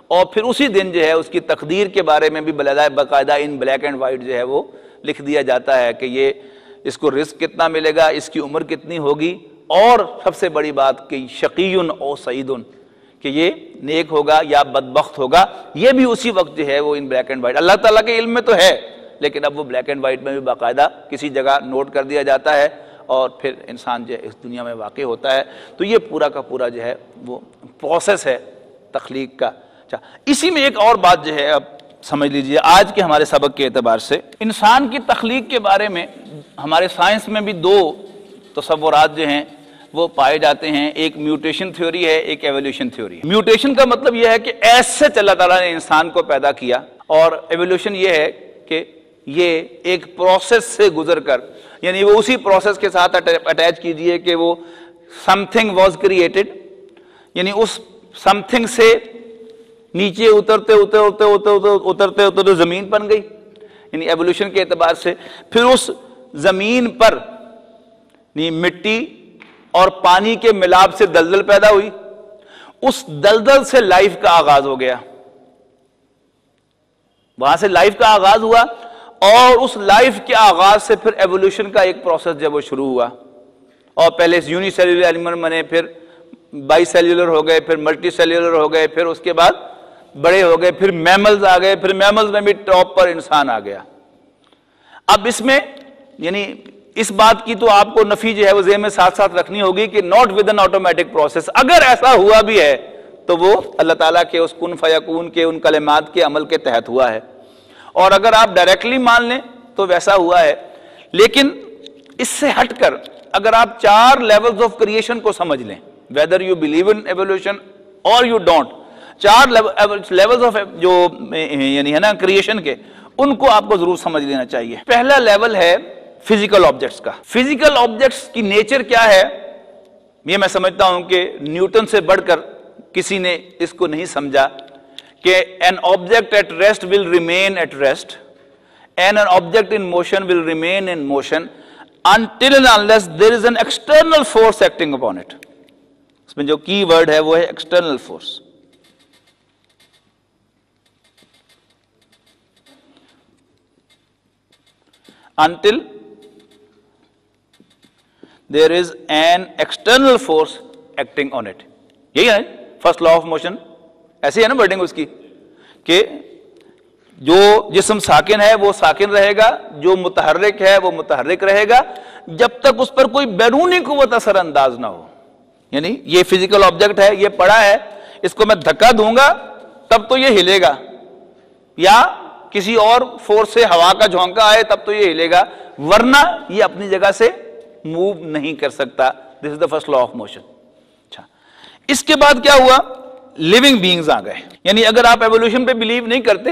اور پھر اسی دن جو ہے اس کی تقدیر کے بارے میں بھی باقاعدہ ان بلیک اینڈ وائٹ جو ہے وہ لکھ دیا جاتا ہے کہ یہ اس کو رزق کتنا ملے گا، اس کی عمر کتنی ہوگی؟ اور سب سے بڑی بات کہ شقیون او سعیدن کہ یہ نیک ہوگا یا بدبخت ہوگا، یہ بھی اسی وقت جو ہے وہ in black and white Allah تعالیٰ کے علم میں تو ہے، لیکن اب وہ بلیک اینڈ وائٹ میں بھی باقاعدہ کسی جگہ نوٹ کر دیا جاتا ہے۔ اور پھر انسان جو ہے اس دنیا میں واقع ہوتا ہے۔ تو یہ پورا کا پورا جو ہے وہ پروسیس ہے تخلیق کا۔ اچھا اسی میں ایک اور بات جو ہے اب سمجھ لیجیے، آج کے ہمارے سبق کے اعتبار سے انسان کی تخلیق کے بارے میں ہمارے سائنس میں بھی دو تصورات جو ہیں وہ پائے جاتے ہیں۔ ایک میوٹیشن تھیوری ہے، ایک ایولیوشن تھیوری ہے۔ میوٹیشن کا مطلب یہ ہے کہ ایسے اللہ تعالیٰ نے انسان کو پیدا کیا اور ایولیوشن یہ ہے کہ یہ ایک پروسیس سے گزر کر یعنی وہ اسی پروسیس کے ساتھ اٹیچ کیجیے کہ وہ سم تھنگ واز کریٹڈ یعنی اس سم تھنگ سے نیچے اترتے اترتے اترتے اترتے اترتے زمین بن گئی. یعنی ایولیوشن کے اعتبار سے. پھر اس زمین پر یعنی مٹی اور پانی کے ملاب سے دلدل پیدا ہوئی. اس دلدل سے لائف کا آغاز ہو گیا. وہاں سے لائف کا آغاز ہوا. اور اس لائف کے آغاز سے پھر ایولیوشن کا ایک پروسیس جب وہ شروع ہوا۔ اور پہلے یونی سیلولر ایلیمنٹ بنے، پھر بائی سیلولر ہو گئے، پھر ملٹی سیلولر ہو گئے، پھر اس کے بعد بڑے ہو گئے، پھر میملز آ گئے، پھر میملز میں بھی ٹاپ پر انسان آ گیا۔ اب اس میں یعنی اس بات کی تو آپ کو نفی جو ہے وہ ذہن میں ساتھ ساتھ رکھنی ہوگی کہ not with an automatic process اگر ایسا ہوا بھی ہے، تو وہ اللہ تعالیٰ کے اس کن فیقون کے، ان کلمات کے عمل کے تحت ہوا ہے۔ اور اگر آپ ڈائریکٹلی مان لیں تو ویسا ہوا ہے۔ لیکن اس سے ہٹ کر اگر آپ چار لیولز آف کریشن کو سمجھ لیں whether you believe in evolution or you don't چار لیولز آف جو یعنی ہے نا کریشن کے، ان کو آپ کو ضرور سمجھ لینا چاہیے۔ پہلا لیول ہے فزیکل آبجیکٹس کا۔ فزیکل آبجیکٹس کی نیچر کیا ہے؟ یہ میں سمجھتا ہوں کہ نیوٹن سے بڑھ کر کسی نے اس کو نہیں سمجھا۔ کہ an object at rest will remain at rest an an object in motion will remain in motion until unless there is an external force acting upon it اس میں جو کی ورڈ ہے وہ ہے external force until there is an external force acting on it یہی ہے first law of motion ایسی ہے نا ورڈنگ اس کی کہ جو جسم ساکن ہے وہ ساکن رہے گا، جو متحرک ہے وہ متحرک رہے گا۔ جب تک اس پر کوئی بیرونی قوت اثر انداز نہ ہو یعنی یہ فزیکل آبجیکٹ ہے، یہ پڑا ہے، اس کو میں دھکا دوں گا، تب تو یہ ہلے گا۔ یا کسی اور فورس سے ہوا کا جھونکا آئے، تب تو یہ ہلے گا۔ ورنہ یہ اپنی جگہ سے موو نہیں کر سکتا۔ This is the first law of motion اچھا۔ اس کے بعد کیا ہوا؟ لیونگ بینگز آ گئے۔ یعنی اگر آپ ایولیوشن پہ بلیو نہیں کرتے،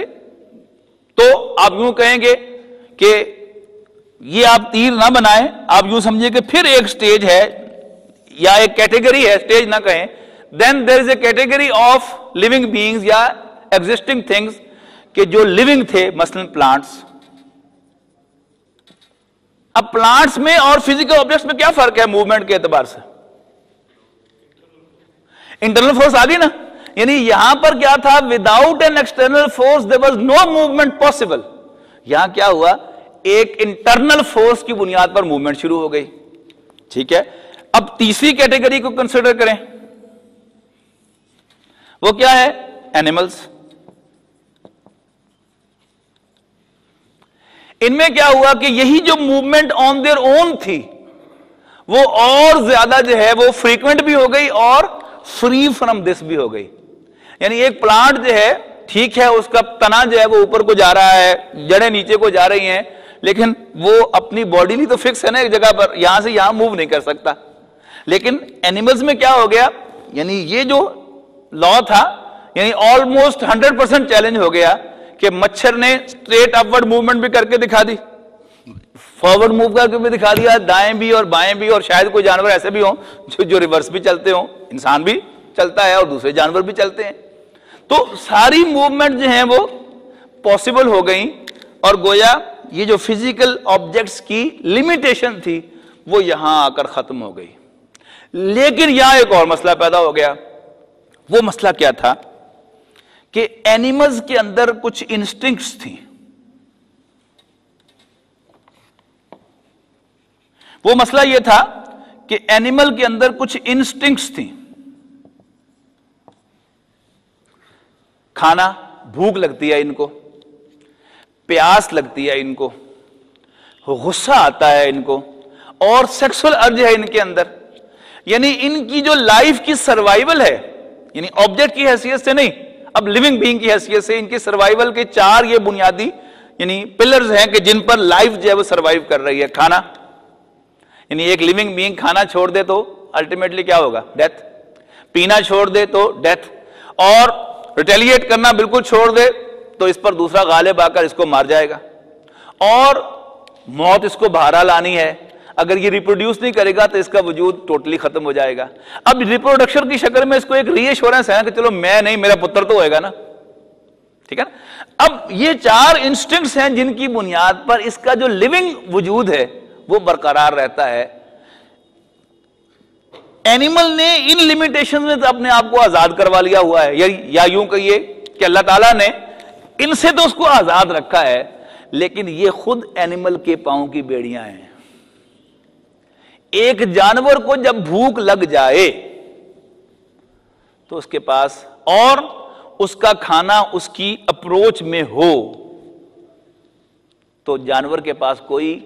تو آپ یوں کہیں گے کہ یہ آپ تیر نہ بنائیں، آپ یوں سمجھے کہ پھر ایک سٹیج ہے یا ایک کیٹیگری ہے سٹیج نہ کہیں۔ Then there is a category of living beings یا ایگزٹنگ تھنگس کہ جو لیونگ تھے، مثلا پلانٹس اب پلانٹس میں اور فزیکل آبجیکٹس میں کیا فرق ہے موومنٹ کے اعتبار سے؟ انٹرنل فورس آ گئی نا۔ یعنی یہاں پر کیا تھا؟ Without an external force there was no movement possible یہاں کیا ہوا؟ ایک انٹرنل فورس کی بنیاد پر موومنٹ شروع ہو گئی۔ ٹھیک ہے؟ اب تیسری کیٹیگری کو کنسیڈر کریں۔ وہ کیا ہے؟ اینیملس ان میں کیا ہوا کہ یہی جو موومنٹ آن دیئر اون تھی، وہ اور زیادہ جو ہے، وہ فریکوینٹ بھی ہو گئی اور فری فرام دس بھی ہو گئی۔ یعنی ایک پلانٹ جو ہے، ٹھیک ہے، اس کا تنا جو ہے وہ اوپر کو جا رہا ہے، جڑیں نیچے کو جا رہی ہیں، لیکن وہ اپنی باڈی لی تو فکس ہے نا ایک جگہ پر، یہاں سے یہاں موو نہیں کر سکتا۔ لیکن اینیملز میں کیا ہو گیا؟ یعنی یہ جو لا تھا یعنی آلموسٹ ہنڈریڈ پرسینٹ چیلنج ہو گیا کہ مچھر نے اسٹریٹ اپورڈ موومنٹ بھی کر کے دکھا دی۔ فارورڈ موو کر کے بھی دکھا دیا، دائیں بھی اور بائیں بھی، اور شاید کوئی جانور ایسے بھی ہوں جو جو ریورس بھی چلتے ہوں۔ انسان بھی چلتا ہے اور دوسرے جانور بھی چلتے ہیں۔ تو ساری موومنٹ جو ہیں وہ پاسبل ہو گئی اور گویا یہ جو فزیکل آبجیکٹس کی لمیٹیشن تھی وہ یہاں آ کر ختم ہو گئی۔ لیکن یہاں ایک اور مسئلہ پیدا ہو گیا۔ وہ مسئلہ کیا تھا کہ اینیملز کے اندر کچھ انسٹنکٹس تھیں۔ وہ مسئلہ یہ تھا کہ اینیمل کے اندر کچھ انسٹنکٹس تھیں۔ کھانا بھوک لگتی ہے ان کو، پیاس لگتی ہے ان کو، غصہ آتا ہے ان کو، اور سیکسل ارج ہے ان کے اندر۔ یعنی ان کی جو لائف کی سروائیول ہے یعنی آبجیکٹ کی حیثیت سے نہیں، اب لیونگ بینگ کی حیثیت سے ان کی سروائیول کے چار یہ بنیادی یعنی پلرز ہیں کہ جن پر لائف جو ہے وہ سروائیو کر رہی ہے۔ کھانا یعنی ایک لیونگ بینگ کھانا چھوڑ دے تو الٹیمیٹلی کیا ہوگا؟ ڈیتھ پینا چھوڑ دے تو ڈیتھ اور ریٹیلیٹ کرنا بالکل چھوڑ دے، تو اس پر دوسرا غالب آ کر اس کو مار جائے گا۔ اور موت اس کو بہارا لانی ہے۔ اگر یہ ریپروڈیوس نہیں کرے گا تو اس کا وجود ٹوٹلی ختم ہو جائے گا۔ اب ریپروڈکشن کی شکل میں اس کو ایک ری ایشورنس ہے کہ چلو میں نہیں، میرا پتر تو ہوئے گا نا۔ ٹھیک ہے نا؟ اب یہ چار انسٹنگس ہیں جن کی بنیاد پر اس کا جو لیونگ وجود ہے وہ برقرار رہتا ہے۔ اینیمل نے ان لمیٹیشن میں اپنے آپ کو آزاد کروا لیا ہوا ہے۔ یا یوں کہیے کہ اللہ تعالیٰ نے ان سے تو اس کو آزاد رکھا ہے، لیکن یہ خود اینیمل کے پاؤں کی بیڑیاں ہیں۔ ایک جانور کو جب بھوک لگ جائے تو اس کے پاس اور اس کا کھانا اس کی اپروچ میں ہو تو جانور کے پاس کوئی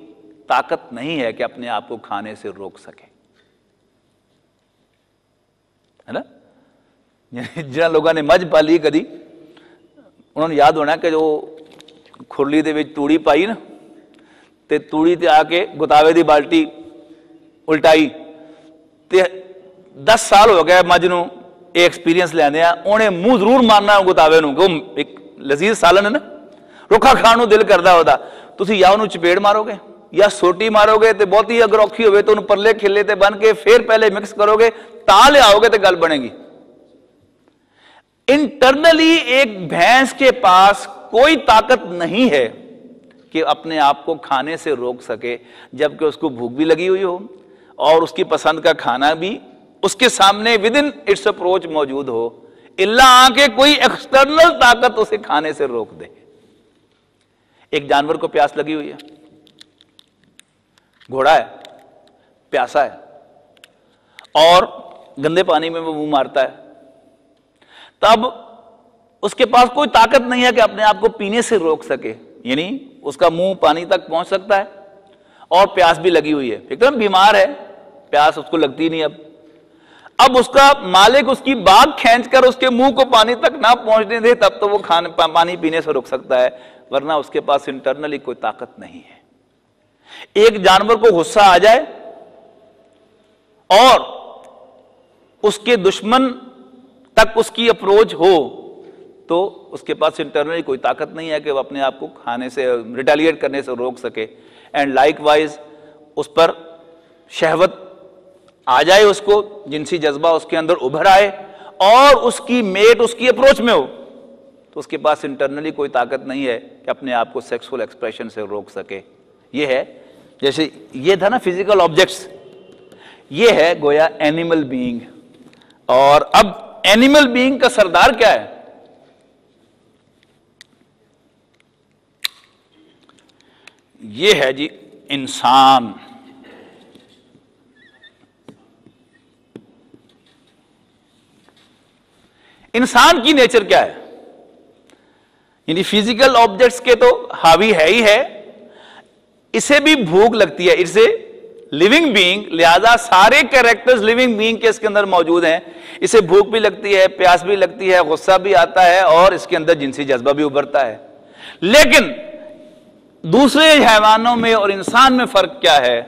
طاقت نہیں ہے کہ اپنے آپ کو کھانے سے روک سکے۔ ہے نا جن لوگوں نے مجھ پالی کدی انہوں نے یاد ہونا کہ جو کھرلی دے توڑی پائی نا تے توڑی تے آ کے گتاوے دی بالٹی الٹائی تے دس سال ہو گئے مجھ نو یہ ایکسپیرینس لینے انہیں منہ ضرور مارنا گتاوے نو کہ ایک لذیذ سالن ہے نا روکھا کھان دل کرتا ہوتا تھی یا انہوں چپیڑ مارو گے یا سوٹی مارو گے تے بہت ہی اگر اوکھی ہوئے تو انہوں پرلے کھلے تے بن کے پھر پہلے مکس کرو گے تا لے آؤ گے تے گل بنے گی۔ انٹرنلی ایک بھینس کے پاس کوئی طاقت نہیں ہے کہ اپنے آپ کو کھانے سے روک سکے، جبکہ اس کو بھوک بھی لگی ہوئی ہو اور اس کی پسند کا کھانا بھی اس کے سامنے ود ان اٹس اپروچ موجود ہو۔ اللہ آ کے کوئی ایکسٹرنل طاقت اسے کھانے سے روک دے۔ ایک جانور کو پیاس لگی ہوئی ہے۔ گھوڑا ہے، پیاسا ہے، اور گندے پانی میں وہ منہ مارتا ہے۔ تب اس کے پاس کوئی طاقت نہیں ہے کہ اپنے آپ کو پینے سے روک سکے یعنی اس کا منہ پانی تک پہنچ سکتا ہے، اور پیاس بھی لگی ہوئی ہے۔ ایک دم بیمار ہے، پیاس اس کو لگتی نہیں اب۔ اب اس کا مالک اس کی باغ کھینچ کر اس کے منہ کو پانی تک نہ پہنچنے دے تب تو وہ کھانے پانی پینے سے روک سکتا ہے۔ ورنہ اس کے پاس انٹرنلی کوئی طاقت نہیں ہے۔ ایک جانور کو غصہ آ جائے اور اس کے دشمن تک اس کی اپروچ ہو، تو اس کے پاس انٹرنلی کوئی طاقت نہیں ہے کہ وہ اپنے آپ کو کھانے سے ریٹیلیٹ کرنے سے روک سکے۔ اینڈ لائک وائز اس پر شہوت آ جائے اس کو، جنسی جذبہ اس کے اندر ابھر آئے اور اس کی میٹ اس کی اپروچ میں ہو۔ تو اس کے پاس انٹرنلی کوئی طاقت نہیں ہے کہ اپنے آپ کو سیکسول ایکسپریشن سے روک سکے۔ یہ ہے، جیسے یہ تھا نا فزیکل آبجیکٹس یہ ہے گویا اینیمل بینگ اور اب اینیمل بینگ کا سردار کیا ہے؟ یہ ہے جی انسان۔ انسان کی نیچر کیا ہے؟ یعنی فزیکل آبجیکٹس کے تو حاوی ہے ہی ہے۔ اسے بھی بھوک لگتی ہے۔ اسے لیونگ بینگ لہذا سارے کیریکٹر لیونگ بینگ کے اس کے اندر موجود ہیں۔ اسے بھوک بھی لگتی ہے، پیاس بھی لگتی ہے، غصہ بھی آتا ہے اور اس کے اندر جنسی جذبہ بھی ابھرتا ہے۔ لیکن دوسرے حیوانوں میں اور انسان میں فرق کیا ہے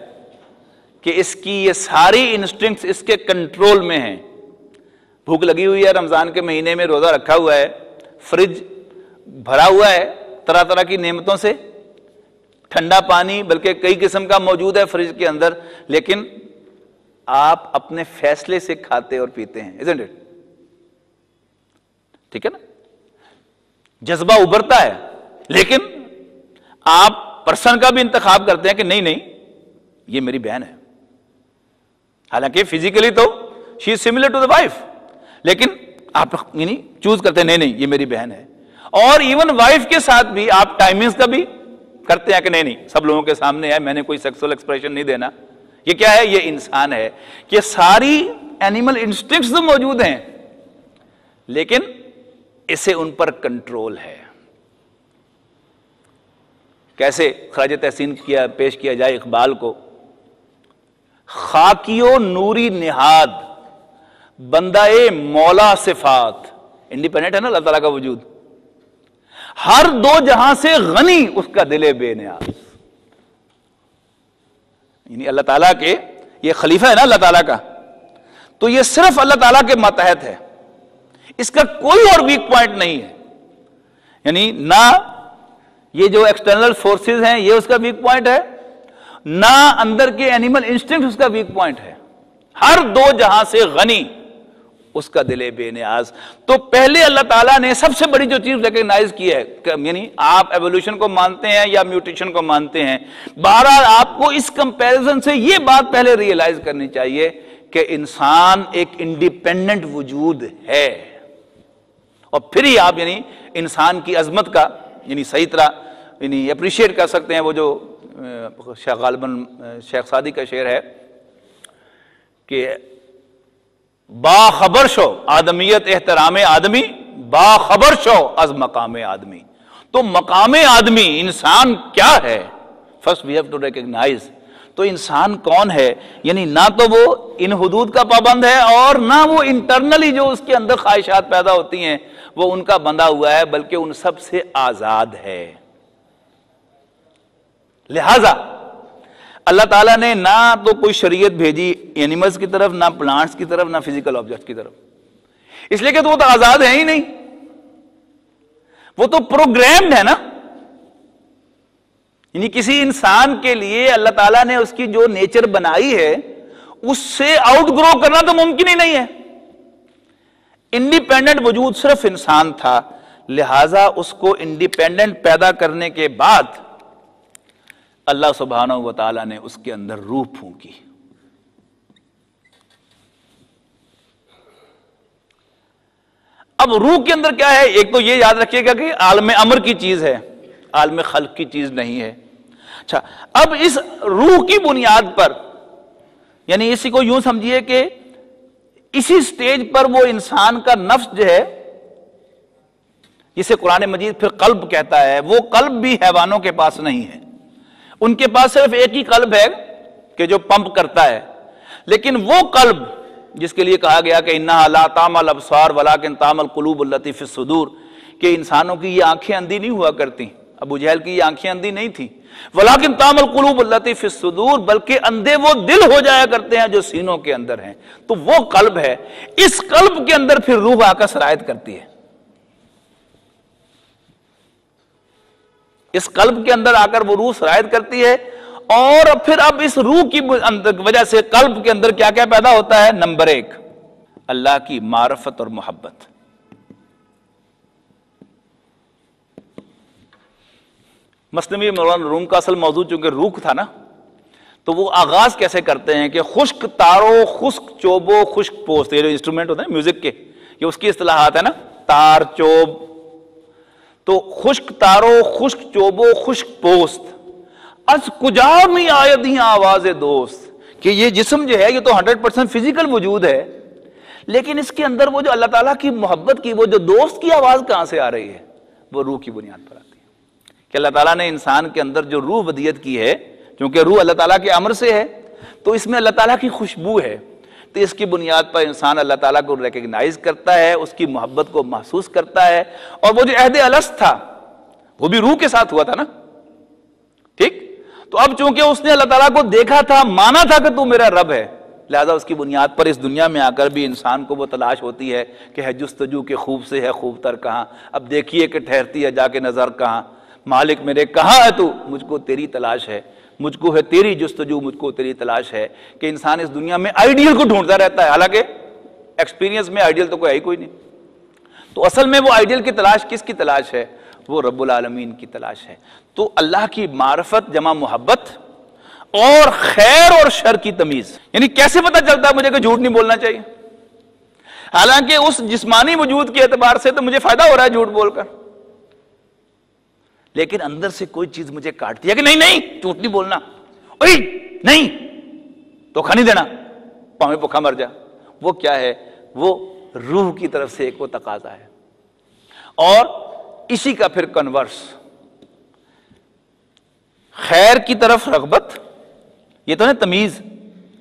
کہ اس کی یہ ساری انسٹنکٹس اس کے کنٹرول میں ہیں۔ بھوک لگی ہوئی ہے، رمضان کے مہینے میں روزہ رکھا ہوا ہے فریج بھرا ہوا ہے، طرح طرح کی نعمتوں سے۔ ٹھنڈا پانی بلکہ کئی قسم کا موجود ہے فریج کے اندر، لیکن آپ اپنے فیصلے سے کھاتے اور پیتے ہیں ٹھیک ہے نا؟ جذبہ ابھرتا ہے، لیکن آپ پرسن کا بھی انتخاب کرتے ہیں کہ نہیں نہیں، یہ میری بہن ہے۔ حالانکہ فزیکلی تو she is similar to the wife لیکن آپ یعنی چوز کرتے ہیں، نہیں نہیں، یہ میری بہن ہے۔ اور ایون وائف کے ساتھ بھی، آپ ٹائمنگز کا بھی کرتے ہیں کہ نہیں نہیں، سب لوگوں کے سامنے ہے، میں نے کوئی سیکسول ایکسپریشن نہیں دینا۔ یہ کیا ہے؟ یہ انسان ہے۔ کہ ساری اینیمل انسٹنکٹس موجود ہیں۔ لیکن اسے ان پر کنٹرول ہے۔ کیسے خراج تحسین کیا، پیش کیا جائے اقبال کو؟ خاکیو نوری نہاد بندہ مولا صفات۔ انڈیپینڈنٹ ہے نا، اللہ تعالیٰ کا وجود۔ ہر دو جہاں سے غنی اس کا دل بے نیاز۔ یعنی اللہ تعالیٰ کے یہ خلیفہ ہے نا اللہ تعالیٰ کا۔ تو یہ صرف اللہ تعالیٰ کے ماتحت ہے۔ اس کا کوئی اور ویک پوائنٹ نہیں ہے۔ یعنی نہ یہ جو ایکسٹرنل فورسز ہیں، یہ اس کا ویک پوائنٹ ہے۔ نہ اندر کے اینیمل انسٹنکٹ اس کا ویک پوائنٹ ہے۔ ہر دو جہاں سے غنی اس کا دل بے نیاز۔ تو پہلے اللہ تعالیٰ نے سب سے بڑی جو چیز ریکگنائز کی ہے یعنی آپ ایولیوشن کو مانتے ہیں یا میوٹیشن کو مانتے ہیں، بہرحال آپ کو اس کمپیرزن سے یہ بات پہلے ریئلائز کرنی چاہیے کہ انسان ایک انڈیپینڈنٹ وجود ہے۔ اور پھر ہی آپ یعنی انسان کی عظمت کا یعنی صحیح طرح یعنی اپریشیٹ کر سکتے ہیں۔ وہ جو شیخ غالباً شیخ سادی کا شعر ہے کہ باخبر شو، آدمیت احترام آدمی، باخبر شو از مقام آدمی۔ تو مقام آدمی انسان کیا ہے؟ First we have to recognise تو انسان کون ہے؟ یعنی نہ تو وہ ان حدود کا پابند ہے اور نہ وہ انٹرنلی جو اس کے اندر خواہشات پیدا ہوتی ہیں، وہ ان کا بندہ ہوا ہے، بلکہ ان سب سے آزاد ہے۔ لہذا اللہ تعالیٰ نے نہ تو کوئی شریعت بھیجی اینیملز کی طرف، نہ پلانٹس کی طرف، نہ فزیکل آبجیکٹ کی طرف۔ اس لیے کہ تو وہ تو آزاد ہے ہی نہیں۔ وہ تو پروگرامڈ ہے نا۔ یعنی کسی انسان کے لیے اللہ تعالیٰ نے اس کی جو نیچر بنائی ہے، اس سے آؤٹ گرو کرنا تو ممکن ہی نہیں ہے۔ انڈیپینڈنٹ وجود صرف انسان تھا، لہذا اس کو انڈیپینڈنٹ پیدا کرنے کے بعد اللہ سبحانہ و تعالیٰ نے اس کے اندر روح پھونکی۔ اب روح کے اندر کیا ہے؟ ایک تو یہ یاد رکھیے گا کہ عالم امر کی چیز ہے، عالم خلق کی چیز نہیں ہے۔ اچھا اب اس روح کی بنیاد پر یعنی اسی کو یوں سمجھیے کہ اسی سٹیج پر وہ انسان کا نفس جو ہے، جسے قرآن مجید پھر قلب کہتا ہے، وہ قلب بھی حیوانوں کے پاس نہیں ہے۔ ان کے پاس صرف ایک ہی قلب ہے کہ جو پمپ کرتا ہے۔ لیکن وہ قلب جس کے لیے کہا گیا کہ انہا لا تامل ابسوار ولیکن تامل قلوب اللطیف الصدور، کہ انسانوں کی یہ آنکھیں اندھی نہیں ہوا کرتی۔ ابو جہل کی یہ آنکھیں اندھی نہیں تھی ولیکن تامل قلوب اللطیف الصدور، بلکہ اندھے وہ دل ہو جایا کرتے ہیں جو سینوں کے اندر ہیں۔ تو وہ قلب ہے، اس قلب کے اندر پھر روح آ کر سرایت کرتی ہے۔ اس قلب کے اندر آ کر وہ روح سرایت کرتی ہے اور پھر اب اس روح کی وجہ سے قلب کے اندر کیا کیا پیدا ہوتا ہے؟ نمبر ایک، اللہ کی معرفت اور محبت۔ مسلم مولانا روم کا اصل موضوع چونکہ روح تھا نا، تو وہ آغاز کیسے کرتے ہیں کہ خشک تارو خشک چوبو خشک پوست، یہ جو انسٹرومنٹ ہوتے ہیں میوزک کے، یہ اس کی اصطلاحات ہے نا، تار، چوب۔ تو خشک تارو، خشک چوبو، خشک پوست۔ از کجا میں آیت ہی آواز دوست؟ کہ یہ جسم جو ہے، یہ تو ہنڈریڈ پرسینٹ فزیکل وجود ہے، لیکن اس کے اندر وہ جو اللہ تعالیٰ کی محبت کی، وہ جو دوست کی آواز کہاں سے آ رہی ہے؟ وہ روح کی بنیاد پر آتی ہے۔ کہ اللہ تعالیٰ نے انسان کے اندر جو روح ودیت کی ہے کیونکہ روح اللہ تعالیٰ کے امر سے ہے، تو اس میں اللہ تعالیٰ کی خوشبو ہے۔ تو اس کی بنیاد پر انسان اللہ تعالیٰ کو ریکگنائز کرتا ہے، اس کی محبت کو محسوس کرتا ہے۔ اور وہ جو عہد الس تھا، وہ بھی روح کے ساتھ ہوا تھا نا؟ ٹھیک؟ تو اب چونکہ اس نے اللہ تعالیٰ کو دیکھا تھا، مانا تھا کہ تو میرا رب ہے، لہذا اس کی بنیاد پر اس دنیا میں آ کر بھی انسان کو وہ تلاش ہوتی ہے کہ ہے جستجو کے خوب سے ہے، خوب تر کہاں؟ اب دیکھیے کہ ٹھہرتی ہے، جا کے نظر کہاں؟ مالک میرے، کہاں ہے تو؟ مجھ کو تیری تلاش ہے۔ مجھ کو ہے تیری جستجو، مجھ کو تیری تلاش ہے کہ انسان اس دنیا میں آئیڈیل کو ڈھونڈتا رہتا ہے۔ حالانکہ ایکسپیرینس میں آئیڈیل تو کوئی ہے کوئی نہیں۔ تو اصل میں وہ آئیڈیل کی تلاش کس کی تلاش ہے؟ وہ رب العالمین کی تلاش ہے۔ تو اللہ کی معرفت، جمع محبت اور خیر اور شر کی تمیز۔ یعنی کیسے پتا چلتا ہے مجھے کہ جھوٹ نہیں بولنا چاہیے؟ حالانکہ اس جسمانی وجود کے اعتبار سے تو مجھے فائدہ ہو رہا ہے جھوٹ بول کر۔ لیکن اندر سے کوئی چیز مجھے کاٹتی ہے کہ نہیں نہیں، جھوٹ نہیں بولنا۔ اوئی، نہیں تو کھا نہیں دینا۔ پاؤں پکا مر جا۔ وہ کیا ہے؟ وہ روح کی طرف سے ایک وہ تقاضا ہے۔ اور اسی کا پھر کنورس خیر کی طرف رغبت، یہ تو ہے تمیز۔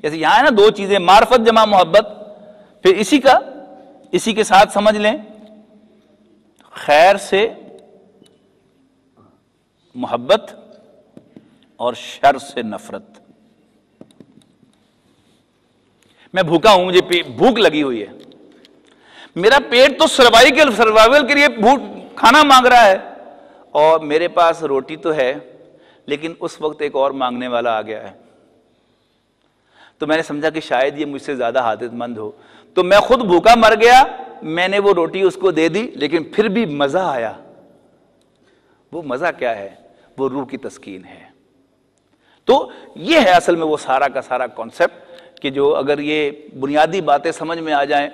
جیسے یہاں ہے نا دو چیزیں، معرفت جمع محبت۔ پھر اسی کا، اسی کے ساتھ سمجھ لیں۔ خیر سے محبت اور شر سے نفرت۔ میں بھوکا ہوں، مجھے بھوک لگی ہوئی ہے۔ میرا پیٹ تو سروائیو کے سروائیول کے لیے بھوک کھانا مانگ رہا ہے۔ اور میرے پاس روٹی تو ہے، لیکن اس وقت ایک اور مانگنے والا آ گیا ہے۔ تو میں نے سمجھا کہ شاید یہ مجھ سے زیادہ حادث مند ہو۔ تو میں خود بھوکا مر گیا، میں نے وہ روٹی اس کو دے دی، لیکن پھر بھی مزہ آیا۔ وہ مزہ کیا ہے؟ وہ روح کی تسکین ہے۔ تو یہ ہے اصل میں وہ سارا کا سارا کانسیپٹ کہ جو اگر یہ بنیادی باتیں سمجھ میں آ جائیں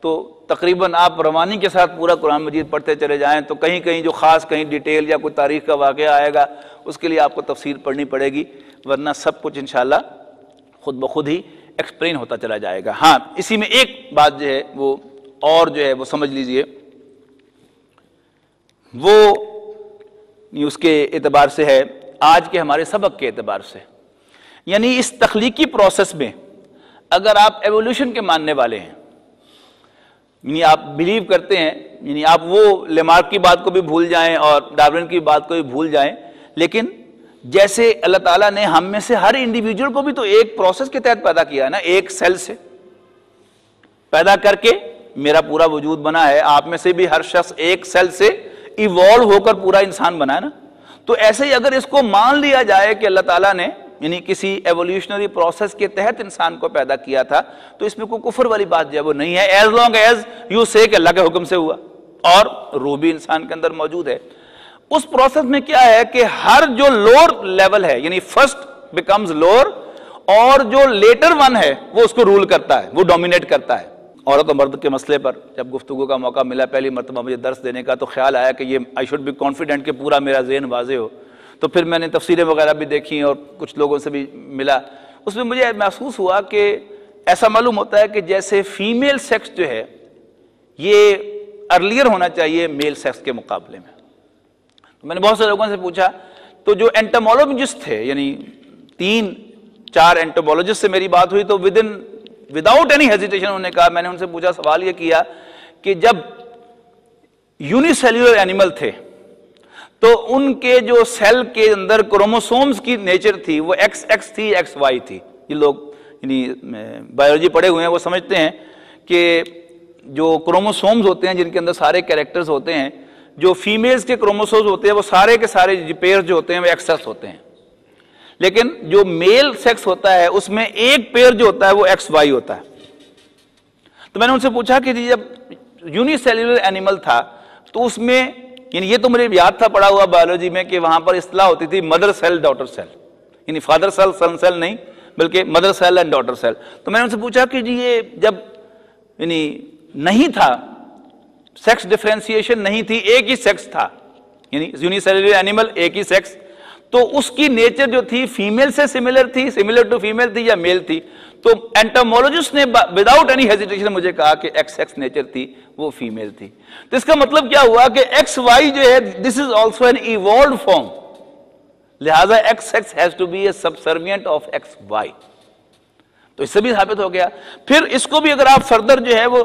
تو تقریباً آپ روانی کے ساتھ پورا قرآن مجید پڑھتے چلے جائیں تو کہیں کہیں جو خاص کہیں ڈیٹیل یا کوئی تاریخ کا واقعہ آئے گا، اس کے لیے آپ کو تفسیر پڑھنی پڑے گی، ورنہ سب کچھ انشاءاللہ خود بخود ہی ایکسپلین ہوتا چلا جائے گا۔ ہاں اسی میں ایک بات جو ہے وہ اور جو ہے وہ سمجھ لیجیے۔ وہ اس کے اعتبار سے ہے، آج کے ہمارے سبق کے اعتبار سے۔ یعنی اس تخلیقی پروسیس میں اگر آپ ایولیوشن کے ماننے والے ہیں یعنی آپ بلیو کرتے ہیں یعنی آپ وہ لیمارک کی بات کو بھی بھول جائیں اور ڈاروین کی بات کو بھی بھول جائیں، لیکن جیسے اللہ تعالیٰ نے ہم میں سے ہر انڈیویجول کو بھی تو ایک پروسیس کے تحت پیدا کیا ہے نا، ایک سیل سے۔ پیدا کر کے میرا پورا وجود بنا ہے، آپ میں سے بھی ہر شخص ایک سیل سے ایوالو ہو کر پورا انسان بنا ہے نا؟ تو ایسے ہی اگر اس کو مان لیا جائے کہ اللہ تعالیٰ نے یعنی کسی ایولیوشنری پروسیس کے تحت انسان کو پیدا کیا تھا، تو اس میں کوئی کفر والی بات جو ہے وہ نہیں ہے۔ ایز لانگ ایز یو سے کہ اللہ کے حکم سے ہوا، اور روح بھی انسان کے اندر موجود ہے۔ اس پروسیس میں کیا ہے کہ ہر جو لوور لیول ہے یعنی فرسٹ بیکمز لوور اور جو لیٹر ون ہے، وہ اس کو رول کرتا ہے، وہ ڈومینیٹ کرتا ہے۔ عورت و مرد کے مسئلے پر جب گفتگو کا موقع ملا پہلی مرتبہ مجھے درس دینے کا تو خیال آیا کہ یہ آئی شوڈ بی کانفیڈنٹ کہ پورا میرا ذہن واضح ہو۔ تو پھر میں نے تفصیلیں وغیرہ بھی دیکھی اور کچھ لوگوں سے بھی ملا۔ اس میں مجھے محسوس ہوا کہ ایسا معلوم ہوتا ہے کہ جیسے فیمیل سیکس جو ہے، یہ ارلیئر ہونا چاہیے میل سیکس کے مقابلے میں۔ میں نے بہت سے لوگوں سے پوچھا، تو جو اینٹمولوجسٹ تھے یعنی تین، چار اینٹمولوجسٹ سے میری بات ہوئی تو with in without any hesitation انہوں نے کہا، میں نے ان سے پوچھا، سوال یہ کیا کہ جب یونیسیلولر اینیمل تھے، تو ان کے جو سیل کے اندر کروموسومز کی نیچر تھی، وہ ایکس ایکس تھی ایکس وائی تھی۔ یہ لوگ یعنی بایولوجی پڑھے ہوئے ہیں، وہ سمجھتے ہیں کہ جو کروموسومز ہوتے ہیں، جن کے اندر سارے کریکٹرز ہوتے ہیں، جو فیمیلز کے کروموسومز ہوتے ہیں، وہ سارے کے سارے پیئر جو ہوتے ہیں، وہ ایکسس ہوتے ہیں۔ لیکن جو میل سیکس ہوتا ہے، اس میں ایک پیئر جو ہوتا ہے، وہ ایکس وائی ہوتا ہے۔ تو میں نے ان سے پوچھا کہ جی جب یونی سیلولر اینیمل تھا، تو اس میں یعنی یہ تو مجھے یاد تھا پڑا ہوا بایولوجی میں کہ وہاں پر اصطلاح ہوتی تھی مدر سیل ڈاٹر سیل یعنی فادر سیل سن سیل نہیں، بلکہ mother cell and daughter cell تو میں نے ان سے پوچھا کہ جی یہ جب یعنی نہیں تھا سیکس ڈفرینسیشن نہیں تھی، ایک ہی سیکس تھا۔ یعنی یونیسیلولر اینیمل ایک ہی سیکس تو اس کی نیچر جو تھی فیمیل سے سملر تھی سملر ٹو فیمیل تھی یا میل تھی، تو اینٹامولوجسٹ نے وداؤٹ اینی ہیزیٹیشن مجھے کہا کہ ایکس ایکس نیچر تھی، وہ فیمیل تھی۔ تو اس کا مطلب کیا ہوا کہ ایکس وائی جو ہے this is also an evolved form لہذا X X has to be a subservient of X Y تو اس سے بھی ثابت ہو گیا۔ پھر اس کو بھی اگر آپ فردر جو ہے وہ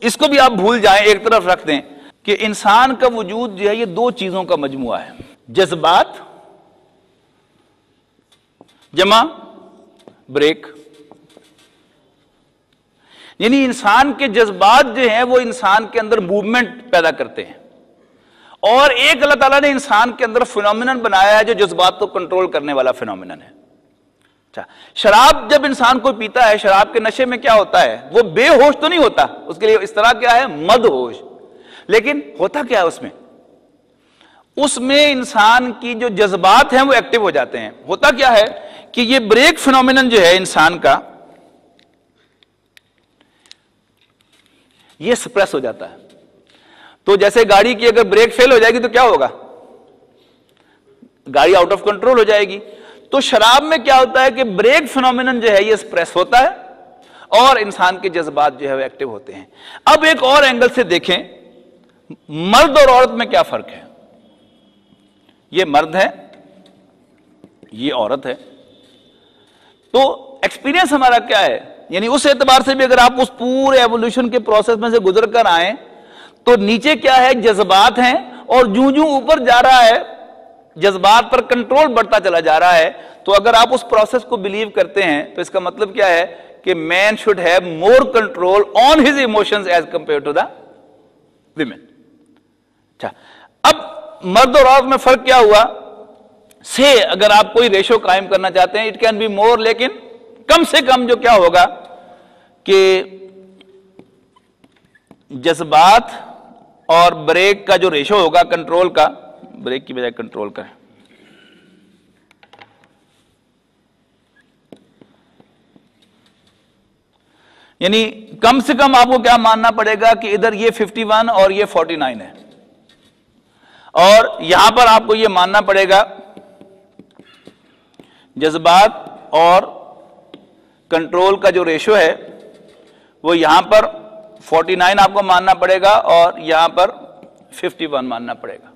اس کو بھی آپ بھول جائیں، ایک طرف رکھ دیں کہ انسان کا وجود جو ہے، یہ دو چیزوں کا مجموعہ ہے۔ جذبات جمع، بریک۔ یعنی انسان کے جذبات جو ہیں وہ انسان کے اندر موومنٹ پیدا کرتے ہیں۔ اور ایک اللہ تعالیٰ نے انسان کے اندر فنومنن بنایا ہے جو جذبات کو کنٹرول کرنے والا فنومنن ہے۔ اچھا شراب جب انسان کو پیتا ہے، شراب کے نشے میں کیا ہوتا ہے؟ وہ بے ہوش تو نہیں ہوتا؟ اس کے لیے اس طرح کیا ہے؟ مد ہوش۔ لیکن ہوتا کیا ہے اس میں؟ اس میں انسان کی جو جذبات ہیں وہ ایکٹیو ہو جاتے ہیں۔ ہوتا کیا ہے؟ کہ یہ بریک فنومینن جو ہے انسان کا، یہ سپریس ہو جاتا ہے۔ تو جیسے گاڑی کی اگر بریک فیل ہو جائے گی تو کیا ہوگا؟ گاڑی آؤٹ آف کنٹرول ہو جائے گی۔ تو شراب میں کیا ہوتا ہے کہ بریک فنومینن جو ہے یہ سپریس ہوتا ہے اور انسان کے جذبات جو ہے وہ ایکٹیو ہوتے ہیں۔ اب ایک اور اینگل سے دیکھیں، مرد اور عورت میں کیا فرق ہے؟ یہ مرد ہے، یہ عورت ہے۔ تو ایکسپیرینس ہمارا کیا ہے؟ یعنی اس اعتبار سے بھی اگر آپ اس پورے ایولیوشن کے پروسیس میں سے گزر کر آئیں، تو نیچے کیا ہے؟ جذبات ہیں اور جو جو اوپر جا رہا ہے، جذبات پر کنٹرول بڑھتا چلا جا رہا ہے۔ تو اگر آپ اس پروسیس کو بلیو کرتے ہیں، تو اس کا مطلب کیا ہے؟ کہ man should have more control on his emotion as compare to the women اچھا اب مرد اور عورت میں فرق کیا ہوا؟ سے اگر آپ کوئی ریشو قائم کرنا چاہتے ہیں اٹ کین بی مور لیکن کم سے کم جو کیا ہوگا کہ جذبات اور بریک کا جو ریشو ہوگا کنٹرول کا، بریک کی بجائے کنٹرول کا یعنی کم سے کم آپ کو کیا ماننا پڑے گا کہ ادھر یہ 51 اور یہ 49 ہے۔ اور یہاں پر آپ کو یہ ماننا پڑے گا جذبات اور کنٹرول کا جو ریشو ہے، وہ یہاں پر 49 آپ کو ماننا پڑے گا اور یہاں پر 51 ماننا پڑے گا۔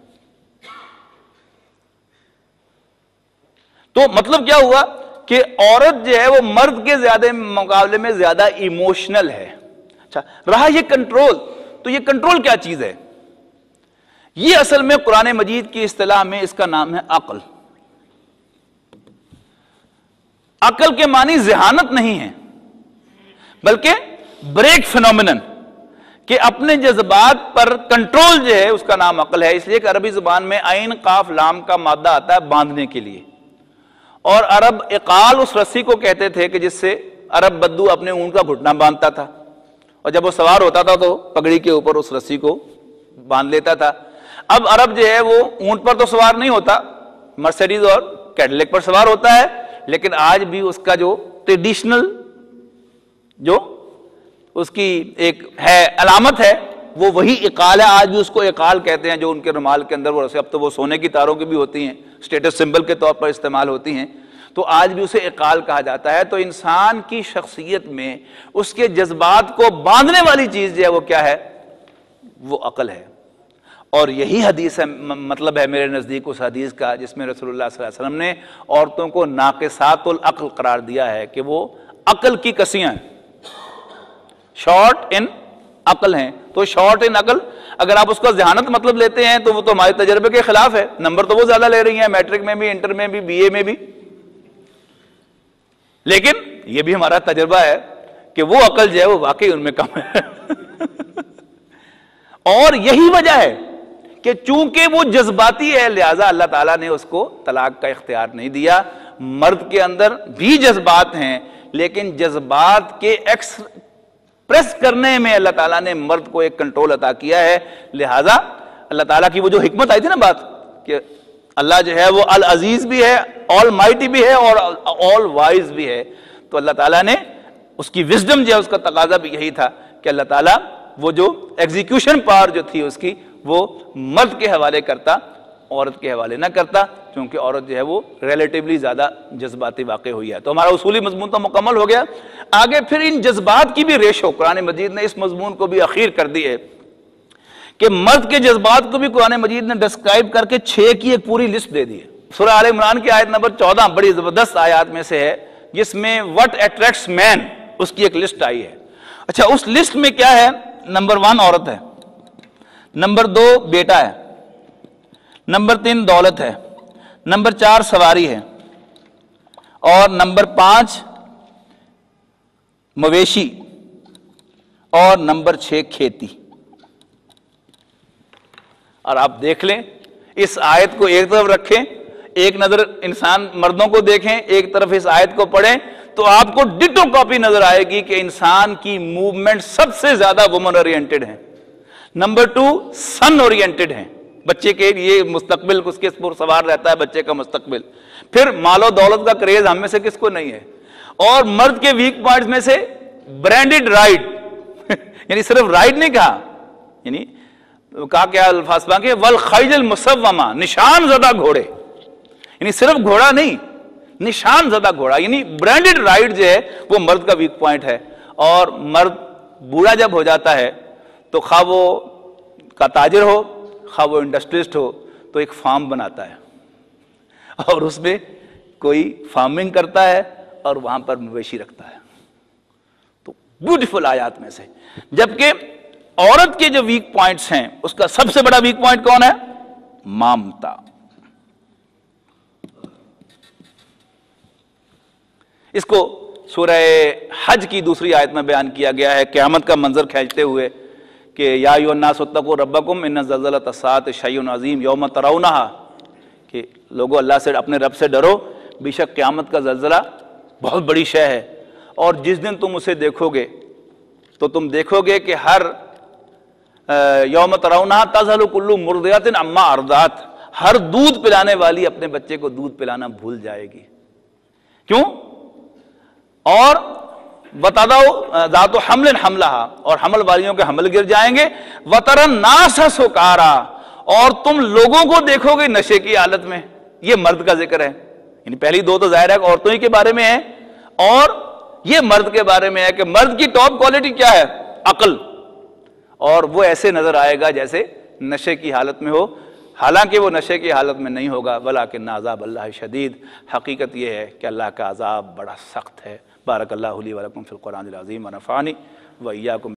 تو مطلب کیا ہوا کہ عورت جو ہے، وہ مرد کے زیادہ مقابلے میں زیادہ ایموشنل ہے۔ اچھا رہا یہ کنٹرول تو یہ کنٹرول کیا چیز ہے؟ یہ اصل میں قرآن مجید کی اصطلاح میں اس کا نام ہے عقل۔ عقل کے معنی ذہانت نہیں ہے بلکہ بریک فنومنن کہ اپنے جذبات پر کنٹرول جو ہے، اس کا نام عقل ہے۔ اس لیے کہ عربی زبان میں آئین قاف، لام کا مادہ آتا ہے باندھنے کے لیے۔ اور عرب اقال اس رسی کو کہتے تھے کہ جس سے عرب بدو اپنے اونٹ کا گھٹنا باندھتا تھا۔ اور جب وہ سوار ہوتا تھا تو پگڑی کے اوپر اس رسی کو باندھ لیتا تھا۔ اب عرب جو ہے، وہ اونٹ پر تو سوار نہیں ہوتا، مرسیڈیز اور کیڈلک پر سوار ہوتا ہے۔ لیکن آج بھی اس کا جو ٹریڈیشنل جو اس کی ایک ہے علامت ہے، وہ وہی اقال ہے۔ آج بھی اس کو اقال کہتے ہیں جو ان کے رومال کے اندر وہ اب تو وہ سونے کی تاروں کی بھی ہوتی ہیں اسٹیٹس سمبل کے طور پر استعمال ہوتی ہیں۔ تو آج بھی اسے اقال کہا جاتا ہے۔ تو انسان کی شخصیت میں اس کے جذبات کو باندھنے والی چیز جو ہے، وہ کیا ہے؟ وہ عقل ہے۔ اور یہی حدیث ہے مطلب ہے میرے نزدیک اس حدیث کا جس میں رسول اللہ صلی اللہ علیہ وسلم نے عورتوں کو ناقصات العقل قرار دیا ہے کہ وہ عقل کی کسیاں شارٹ ان عقل ہیں۔ تو شارٹ ان عقل، اگر آپ اس کا ذہانت مطلب لیتے ہیں تو وہ تو ہمارے تجربے کے خلاف ہے۔ نمبر تو وہ زیادہ لے رہی ہیں، میٹرک میں بھی، انٹر میں بھی، بی اے میں بھی۔ لیکن یہ بھی ہمارا تجربہ ہے کہ وہ عقل جو ہے وہ واقعی ان میں کم ہے۔ اور یہی وجہ ہے کہ چونکہ وہ جذباتی ہے، لہذا اللہ تعالیٰ نے اس کو طلاق کا اختیار نہیں دیا۔ مرد کے اندر بھی جذبات ہیں، لیکن جذبات کے ایکس پریس کرنے میں اللہ تعالیٰ نے مرد کو ایک کنٹرول عطا کیا ہے۔ لہذا اللہ تعالیٰ کی وہ جو حکمت آئی تھی نا بات، کہ اللہ جو ہے وہ العزیز بھی ہے آل مائٹی بھی ہے اور آل وائز بھی ہے۔ تو اللہ تعالیٰ نے اس کی وزڈم جو ہے، اس کا تقاضا بھی یہی تھا کہ اللہ تعالیٰ وہ جو ایگزیکیوشن پاور جو تھی، اس کی وہ مرد کے حوالے کرتا، عورت کے حوالے نہ کرتا کیونکہ عورت جو ہے وہ ریلیٹیولی زیادہ جذباتی واقع ہوئی ہے۔ تو ہمارا اصولی مضمون تو مکمل ہو گیا۔ آگے پھر ان جذبات کی بھی ریش ہو قرآن مجید نے اس مضمون کو بھی اخیر کر دی ہے کہ مرد کے جذبات کو بھی قرآن مجید نے ڈسکرائب کر کے چھ کی ایک پوری لسٹ دے دی ہے۔ سورہ عال عمران کی آیت نمبر چودہ بڑی زبردست آیات میں سے ہے، جس میں وٹ اٹریکٹس مین اس کی ایک لسٹ آئی ہے۔ اچھا اس لسٹ میں کیا ہے؟ نمبر ون عورت ہے۔ نمبر دو بیٹا ہے۔ نمبر تین دولت ہے۔ نمبر چار سواری ہے۔ اور نمبر پانچ مویشی۔ اور نمبر چھ کھیتی۔ اور آپ دیکھ لیں، اس آیت کو ایک طرف رکھیں، ایک نظر انسان مردوں کو دیکھیں، ایک طرف اس آیت کو پڑھیں، تو آپ کو ڈٹو کاپی نظر آئے گی کہ انسان کی موومنٹ سب سے زیادہ وومن اورینٹیڈ ہے۔ نمبر ٹو، سن اورینٹیڈ ہے بچے کے یہ مستقبل اس کے سوار رہتا ہے، بچے کا مستقبل۔ پھر مال و دولت کا کریز ہم میں سے کس کو نہیں ہے؟ اور مرد کے ویک پوائنٹس میں سے برانڈیڈ رائڈ یعنی صرف رائڈ نہیں کہا یعنی کہا کیا الفاظ کے ول خیج المسوما نشان زدہ گھوڑے۔ یعنی صرف گھوڑا نہیں، نشان زدہ گھوڑا۔ یعنی برانڈیڈ رائڈ جو ہے، وہ مرد کا ویک پوائنٹ ہے۔ اور مرد بوڑھا جب ہو جاتا ہے تو خواہ وہ کا تاجر ہو، خواہ وہ انڈسٹریسٹ ہو، تو ایک فارم بناتا ہے۔ اور اس میں کوئی فارمنگ کرتا ہے اور وہاں پر مویشی رکھتا ہے۔ تو بیوٹیفل آیات میں سے۔ جبکہ عورت کے جو ویک پوائنٹس ہیں، اس کا سب سے بڑا ویک پوائنٹ کون ہے؟ مامتا۔ اس کو سورہ حج کی دوسری آیت میں بیان کیا گیا ہے۔ قیامت کا منظر کھینچتے ہوئے کہ یا الناس اتقوا ربکم ان زلزلۃ الساعۃ شیء عظیم یوم ترونها کہ لوگوں اللہ سے اپنے رب سے ڈرو، بے شک قیامت کا زلزلہ بہت بڑی شے ہے۔ اور جس دن تم اسے دیکھو گے تو تم دیکھو گے کہ ہر یوم ترونا تزل کلو مردیات اما اردات ہر دودھ پلانے والی اپنے بچے کو دودھ پلانا بھول جائے گی۔ کیوں؟ اور بتا دو ذات و حمل حملہ اور حمل والیوں کے حمل گر جائیں گے۔ وطرن ناسا سکارا اور تم لوگوں کو دیکھو گے نشے کی حالت میں۔ یہ مرد کا ذکر ہے۔ یعنی پہلی دو تو ظاہر ہے عورتوں ہی کے بارے میں ہے۔ اور یہ مرد کے بارے میں ہے کہ مرد کی ٹاپ کوالٹی کیا ہے؟ عقل۔ اور وہ ایسے نظر آئے گا جیسے نشے کی حالت میں ہو۔ حالانکہ وہ نشے کی حالت میں نہیں ہوگا بلا کہ نازاب اللہ شدید حقیقت یہ ہے کہ اللہ کا عذاب بڑا سخت ہے۔ بارک اللہ علیہ ولکم فی القرآن العظیم ونفانی ویاکم